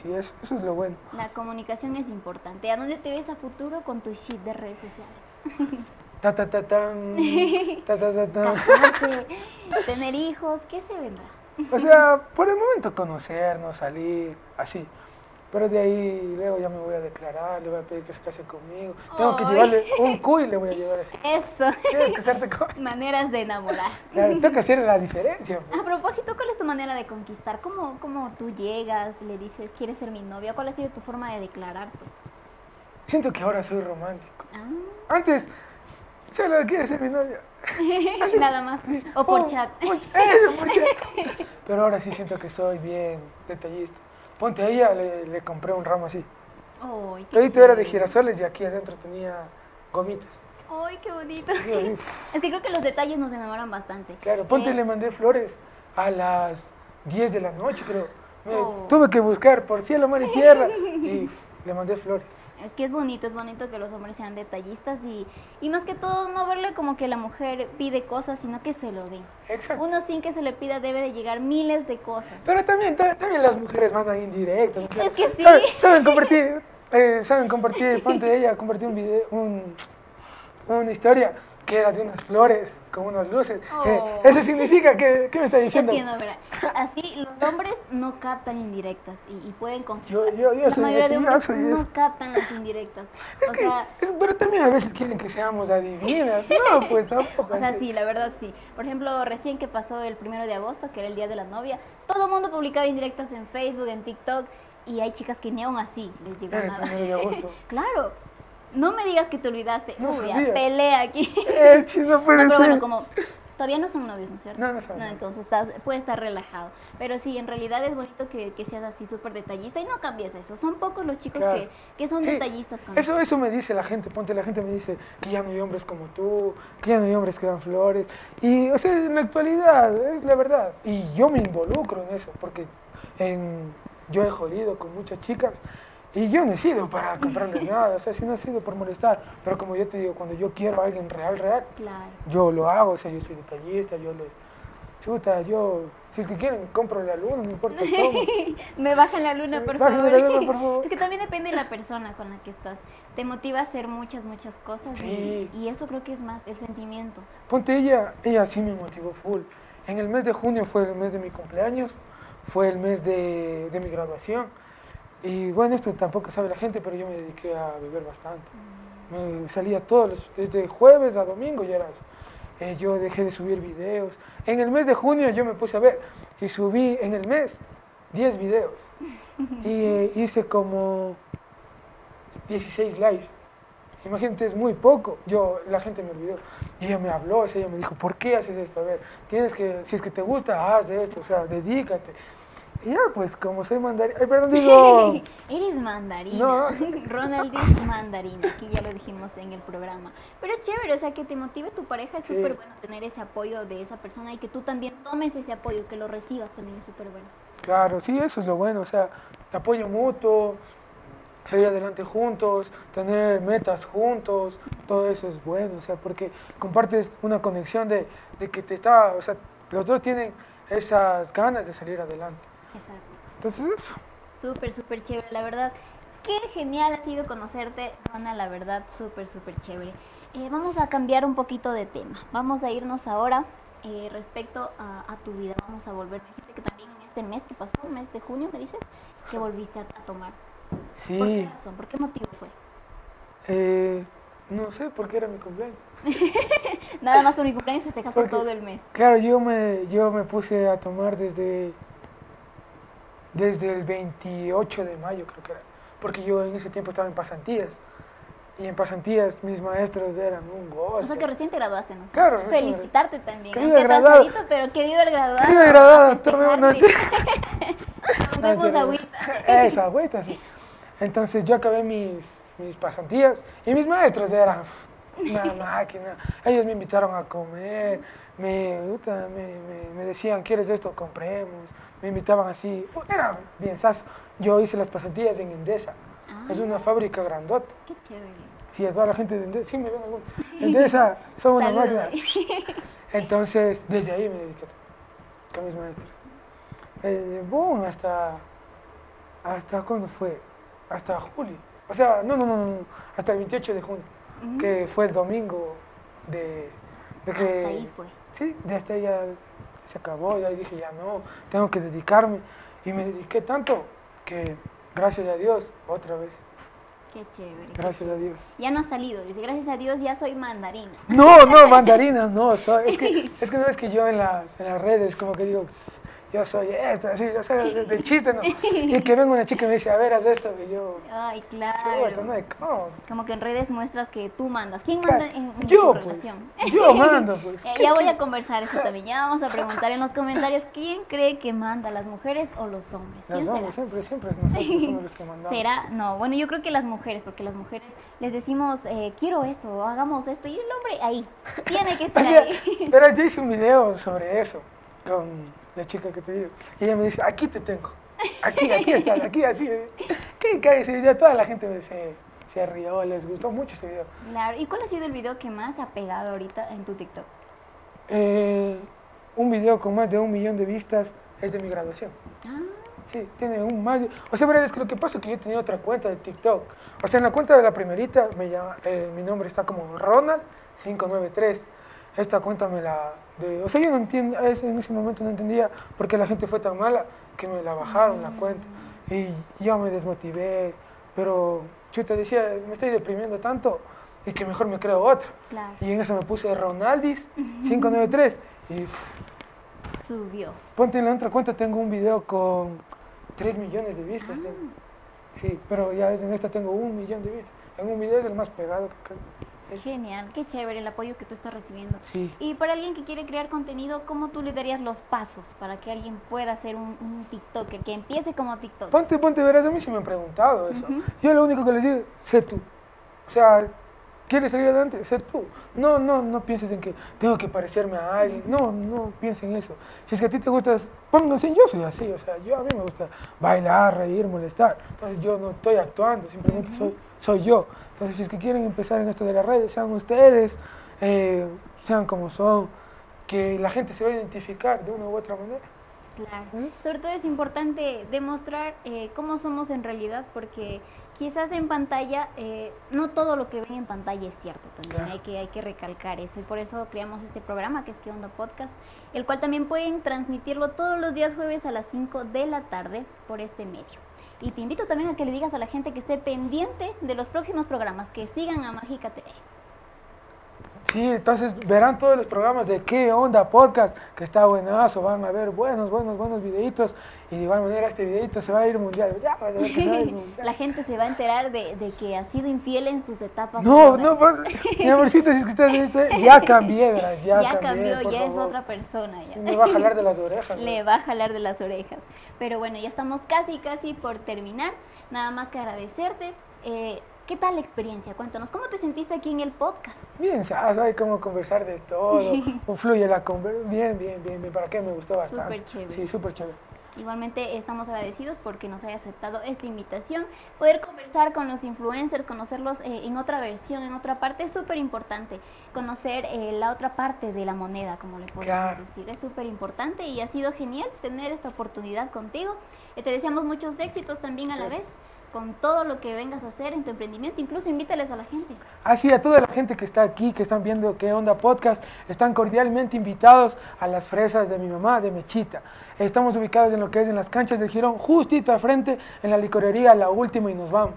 sí, eso, eso es lo bueno. La comunicación es importante. ¿A dónde te ves a futuro con tu shit de redes sociales? Ta, ta, ta, tan, ta, *laughs* ta, ta. Casarse, tener hijos, ¿qué se vendrá? O sea, por el momento conocernos, salir, así. Pero de ahí luego ya me voy a declarar, le voy a pedir que se case conmigo. Tengo que llevarle un cuy, le voy a llevar así. Eso. ¿Quieres casarte con? *laughs* Maneras de enamorar. Claro, tengo que hacer la diferencia. pues. A propósito, ¿cuál es tu manera de conquistar? ¿Cómo, cómo tú llegas, le dices, quieres ser mi novia? ¿Cuál ha sido tu forma de declararte? Siento que ahora soy romántico. Ah, Antes, solo quiere ser mi novia. *laughs* nada más. O por Oh, chat. por ch- *laughs* eso, por chat. *laughs* Pero ahora sí siento que soy bien detallista. Ponte a ella, le, le compré un ramo así. Ay, qué Todito era de girasoles y aquí adentro tenía gomitas. Ay, qué bonito. Uf, Es que creo que los detalles nos enamoran bastante. Claro, ponte Eh, le mandé flores a las 10 de la noche, creo. Me Oh. Tuve que buscar por cielo, mar y tierra y le mandé flores. Es que es bonito, es bonito que los hombres sean detallistas y, y más que todo no verle como que la mujer pide cosas, sino que se lo den. Exacto. Uno sin que se le pida debe de llegar miles de cosas. Pero también, ta- también las mujeres mandan indirectos. o sea, Es que sí. Saben, saben compartir, eh, saben compartir, ponte ella, compartir un video, un, una historia que era de unas flores con unas luces. Eh, Oh. eso significa que, ¿qué me está Es diciendo? mira, así los hombres no captan indirectas y, y pueden confiar. Yo, yo, yo la soy mayoría de hombres soy no captan las indirectas. Es o que, sea, es- pero también a veces quieren que seamos adivinas. No, *laughs* pues tampoco. O sea, sí, la verdad sí. Por ejemplo, recién que pasó el primero de agosto, que era el día de la novia, todo el mundo publicaba indirectas en Facebook, en TikTok, y hay chicas que ni aún así les llegó el nada. primero de agosto. *laughs* claro. No me digas que te olvidaste. No Uy, sabía. pelea aquí. *laughs* Eh, no puede No, pero ser. bueno, como todavía no son novios, ¿no es cierto? No, no son novios. entonces estás, puedes estar relajado. Pero sí, en realidad es bonito que, que seas así súper detallista y no cambies eso. Son pocos los chicos Claro. que, que son Sí, detallistas con Eso, eso me dice la gente, ponte, la gente me dice que ya no hay hombres como tú, que ya no hay hombres que dan flores. Y, o sea, en la actualidad, es la verdad. Y yo me involucro en eso, porque en, yo he jodido con muchas chicas y yo no he sido para comprarles nada, o sea, si no he sido por molestar. Pero como yo te digo, cuando yo quiero a alguien real, real, Claro. yo lo hago, o sea, yo soy detallista, yo le... Chuta, yo, si es que quieren, compro la luna, no importa, *laughs* tomo. Me bajan la luna, por favor. la luna, por favor. *laughs* Es que también depende de la persona con la que estás. Te motiva a hacer muchas, muchas cosas. y- Sí. Y, eso creo que es más el sentimiento. Ponte ella, ella sí me motivó full. En el mes de junio fue el mes de mi cumpleaños, fue el mes de, de mi graduación. Y bueno, esto tampoco sabe la gente, pero yo me dediqué a beber bastante. Me salía todos los, desde jueves a domingo ya era eso. Eh, yo dejé de subir videos. En el mes de junio yo me puse a ver y subí en el mes 10 videos. Y eh, hice como 16 lives. Imagínate, es muy poco. Yo, la gente me olvidó. Y ella me habló, ella me dijo, ¿por qué haces esto? A ver, tienes que, si es que te gusta, haz esto, o sea, dedícate. Y ya, pues, como soy mandarín, ay, perdón, digo, *laughs* Eres mandarina. No. *laughs* Ronald es mandarina. Aquí ya lo dijimos en el programa. Pero es chévere, o sea, que te motive tu pareja. Es Sí. súper bueno tener ese apoyo de esa persona y que tú también tomes ese apoyo, que lo recibas también es súper bueno. claro, sí, eso es lo bueno, o sea, apoyo mutuo, salir adelante juntos, tener metas juntos, todo eso es bueno, o sea, porque compartes una conexión de, de que te está, o sea, los dos tienen esas ganas de salir adelante. Exacto. Entonces, eso. Súper, súper chévere, la verdad. Qué genial ha sido conocerte, Rona, la verdad, súper, súper chévere. Eh, vamos a cambiar un poquito de tema. Vamos a irnos ahora eh, respecto a, a tu vida. Vamos a volver. Dijiste que también en este mes que pasó, el mes de junio, me dices, que volviste a, a tomar. ¿Por qué Sí, razón? ¿Por qué motivo fue? eh, no sé por qué era mi cumpleaños. *laughs* Nada más por mi cumpleaños festejaste Porque- todo el mes. Claro, yo me, yo me puse a tomar desde, desde el 28 de mayo, creo que era. Porque yo en ese tiempo estaba en pasantías. Y en pasantías mis maestros eran un O gozo. sea que recién te graduaste, ¿no? Claro, recién Felicitarte también. Que viva el graduado. atrasadito, pero que viva el graduado. Que viva el graduado. Nos vemos agüita. Esa agüita, sí. Entonces yo acabé mis, mis pasantías y mis maestros eran una máquina. Ellos me invitaron a comer, me, puta, me, me- me decían, ¿quieres esto? Compremos. Me invitaban así. Era bien saso. Yo hice las pasantías en Endesa. Ah. Es una fábrica grandota. Qué chévere. Sí, a toda la gente de Endesa, sí me ven algunos. Endesa, son una máquina. *laughs* Entonces, desde ahí me dediqué con mis maestros. Eh, boom, hasta ¿Hasta cuándo fue? Hasta julio. O sea, no, no, no, no, hasta el 28 de junio, que fue el domingo de, de que... Hasta ahí fue. Sí, de hasta ahí ya se acabó, y ahí dije, ya no, tengo que dedicarme. Y me dediqué tanto que, gracias a Dios, otra vez, Qué chévere. qué gracias a Dios. Ya no ha salido, dice, gracias a Dios ya soy mandarina. No, no, *laughs* mandarina, no. soy- es, que, *laughs* es que no es que yo en las, en las redes como que digo, "Tss, yo soy esto, así, o sea, de, de chiste, ¿no? *laughs* Y que venga una chica y me dice, a ver, haz esto, y yo, Ay, claro. chuta, no hay cómo. Como que en redes muestras que tú mandas. ¿Quién Claro, manda en, en yo, tu pues, relación? yo *laughs* mando, pues. Ya voy a conversar eso también. Ya vamos a preguntar en los comentarios quién cree que manda, las mujeres o los hombres. ¿Quién hombres, siempre, siempre nosotros somos los *laughs* que mandamos. ¿Será? No, bueno, yo creo que las mujeres, porque las mujeres les decimos, eh, quiero esto, hagamos esto, y el hombre ahí, tiene que O estar sea, ahí. pero yo hice un video sobre eso con la chica que te digo. Y ella me dice, aquí te tengo. Aquí, *laughs* aquí estás, aquí, así. ¿Qué cae ese video? Toda la gente me- se, se rió, les gustó mucho ese video. Claro, ¿y cuál ha sido el video que más ha pegado ahorita en tu TikTok? Eh, un video con más de un millón de vistas es de mi graduación. Ah, Sí, tiene un más de... O sea, verás, es que lo que pasa es que yo tenía otra cuenta de TikTok. O sea, en la cuenta de la primerita me llama, eh, mi nombre está como Ronald593. Esta cuenta me la... De, o sea, yo no entiendo, en ese momento no entendía por qué la gente fue tan mala que me la bajaron la cuenta. Y yo me desmotivé, pero yo te decía, me estoy deprimiendo tanto y que mejor me creo otra. claro, Y en eso me puse Ronaldis593 y pff, subió. Ponte en la otra cuenta, tengo un video con 3 millones de vistas. tengo. Sí, pero ya en esta tengo un millón de vistas. En un video es el más pegado que creo. Es- Genial, qué chévere el apoyo que tú estás recibiendo. Sí. Y para alguien que quiere crear contenido, ¿cómo tú le darías los pasos para que alguien pueda ser un, un TikToker, que empiece como TikToker? Ponte, ponte, verás, a mí sí me han preguntado eso. Ujú. Yo lo único que les digo, sé tú. O sea, ¿quieres salir adelante? Sé tú. No, no, no pienses en que tengo que parecerme a alguien. No, no pienses en eso. Si es que a ti te gusta, pónganse, yo soy así. O sea, yo a mí me gusta bailar, reír, molestar. Entonces yo no estoy actuando, simplemente soy, soy yo. Entonces si es que quieren empezar en esto de las redes, sean ustedes, eh, sean como son, que la gente se va a identificar de una u otra manera. Claro. ¿Ves? Sobre todo es importante demostrar eh, cómo somos en realidad, porque quizás en pantalla, eh, no todo lo que ven en pantalla es cierto también, Claro. hay, que, hay que recalcar eso, y por eso creamos este programa que es Que Onda Podcast, el cual también pueden transmitirlo todos los días jueves a las 5 de la tarde por este medio. Y te invito también a que le digas a la gente que esté pendiente de los próximos programas, que sigan a Mágica TV. Sí, entonces verán todos los programas de qué onda podcast, que está buenazo, van a ver buenos, buenos, buenos videitos y de igual manera este videito se va a ir mundial. Ya a ver que se va a ir *laughs* mundial. la gente se va a enterar de, de que ha sido infiel en sus etapas. No, no, pues, *laughs* mi amorcito, si es que estás en esto, ya cambié, ¿verdad? Ya, ya cambié, cambió, ya es otra persona. Ya. Me va a jalar de las orejas. *laughs* Le va a jalar de las orejas. Pero bueno, ya estamos casi, casi por terminar. Nada más que agradecerte. Eh, ¿Qué tal la experiencia? Cuéntanos, ¿cómo te sentiste aquí en el podcast? Bien, sabes, hay como conversar de todo, *laughs* fluye la conversación. Bien, bien, bien, bien, para qué me gustó bastante. Súper chévere. Sí, súper chévere. Igualmente estamos agradecidos porque nos haya aceptado esta invitación. Poder conversar con los influencers, conocerlos eh, en otra versión, en otra parte, es súper importante. Conocer eh, la otra parte de la moneda, como le podemos Claro. decir. Es súper importante y ha sido genial tener esta oportunidad contigo. Eh, te deseamos muchos éxitos también a la Gracias. vez con todo lo que vengas a hacer en tu emprendimiento. Incluso invítales a la gente. Así a toda la gente que está aquí, que están viendo qué onda podcast, están cordialmente invitados a las fresas de mi mamá, de Mechita. Estamos ubicados en lo que es en las canchas de Girón, justito al frente, en la licorería La Última y nos vamos.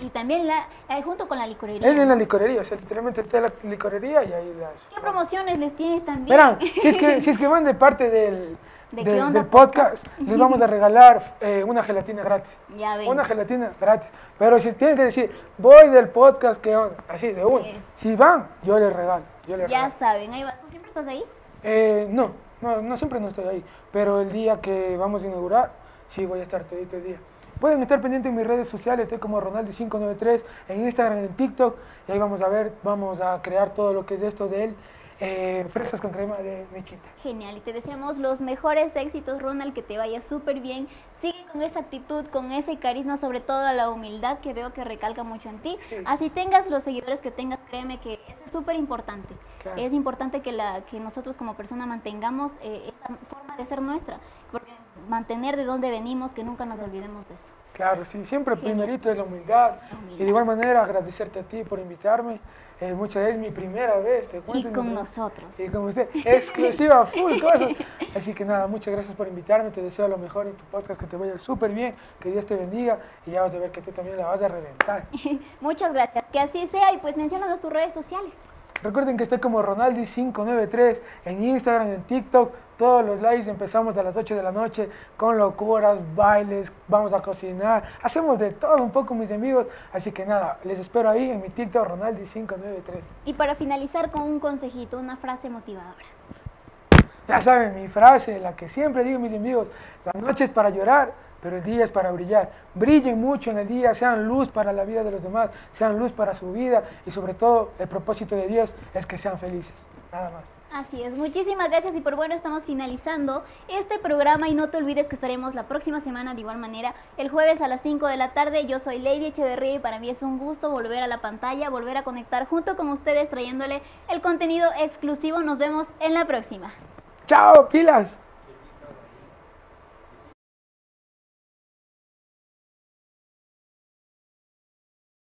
Y también la, eh, junto con la licorería. Es en la licorería, o sea, literalmente está la licorería y ahí las... ¿Qué promociones les tienes también? Verán, si es que, *laughs* si es que van de parte del, ¿De del- qué onda del podcast, les vamos a regalar eh, una gelatina gratis. *laughs* Ya ven. Una gelatina gratis. Pero si tienen que decir, voy del podcast, ¿qué onda? Así, de uno. Si van, yo les regalo. Yo les Ya regalo. saben, ahí va. ¿Tú siempre estás ahí? Eh, no, no, no siempre no estoy ahí. Pero el día que vamos a inaugurar, sí voy a estar todo el día. Pueden estar pendientes en mis redes sociales, estoy como Ronaldo593, en Instagram, en TikTok, y ahí vamos a ver, vamos a crear todo lo que es esto de él, eh, fresas con crema de mechita. Genial, y te deseamos los mejores éxitos, Ronald, que te vaya súper bien. Sigue con esa actitud, con ese carisma, sobre todo la humildad que veo que recalca mucho en ti. Sí. Así tengas los seguidores que tengas, créeme que eso es súper importante. Claro. Es importante que, la, que nosotros como persona mantengamos eh, esa forma de ser nuestra, porque mantener de dónde venimos, que nunca nos olvidemos de eso. Claro, sí, siempre primerito es la humildad. Y de igual manera agradecerte a ti por invitarme. Eh, muchas veces mi primera vez, te cuento. Y con nosotros. Y con usted, exclusiva, full cosa. *laughs* Así que nada, muchas gracias por invitarme, te deseo lo mejor en tu podcast, que te vaya súper bien, que Dios te bendiga y ya vas a ver que tú también la vas a reventar. *laughs* muchas gracias, que así sea y pues mencionanos tus redes sociales. Recuerden que estoy como Ronaldi593 en Instagram, en TikTok. Todos los lives empezamos a las 8 de la noche con locuras, bailes, vamos a cocinar. Hacemos de todo un poco, mis amigos. Así que nada, les espero ahí en mi TikTok, Ronaldi593. Y para finalizar con un consejito, una frase motivadora. Ya saben, mi frase, la que siempre digo, mis amigos, la noche es para llorar, pero el día es para brillar. Brillen mucho en el día, sean luz para la vida de los demás, sean luz para su vida y sobre todo el propósito de Dios es que sean felices. Nada más. Así es, muchísimas gracias y por bueno estamos finalizando este programa y no te olvides que estaremos la próxima semana de igual manera, el jueves a las 5 de la tarde. Yo soy Lady Echeverría y para mí es un gusto volver a la pantalla, volver a conectar junto con ustedes trayéndole el contenido exclusivo. Nos vemos en la próxima. Chao, pilas.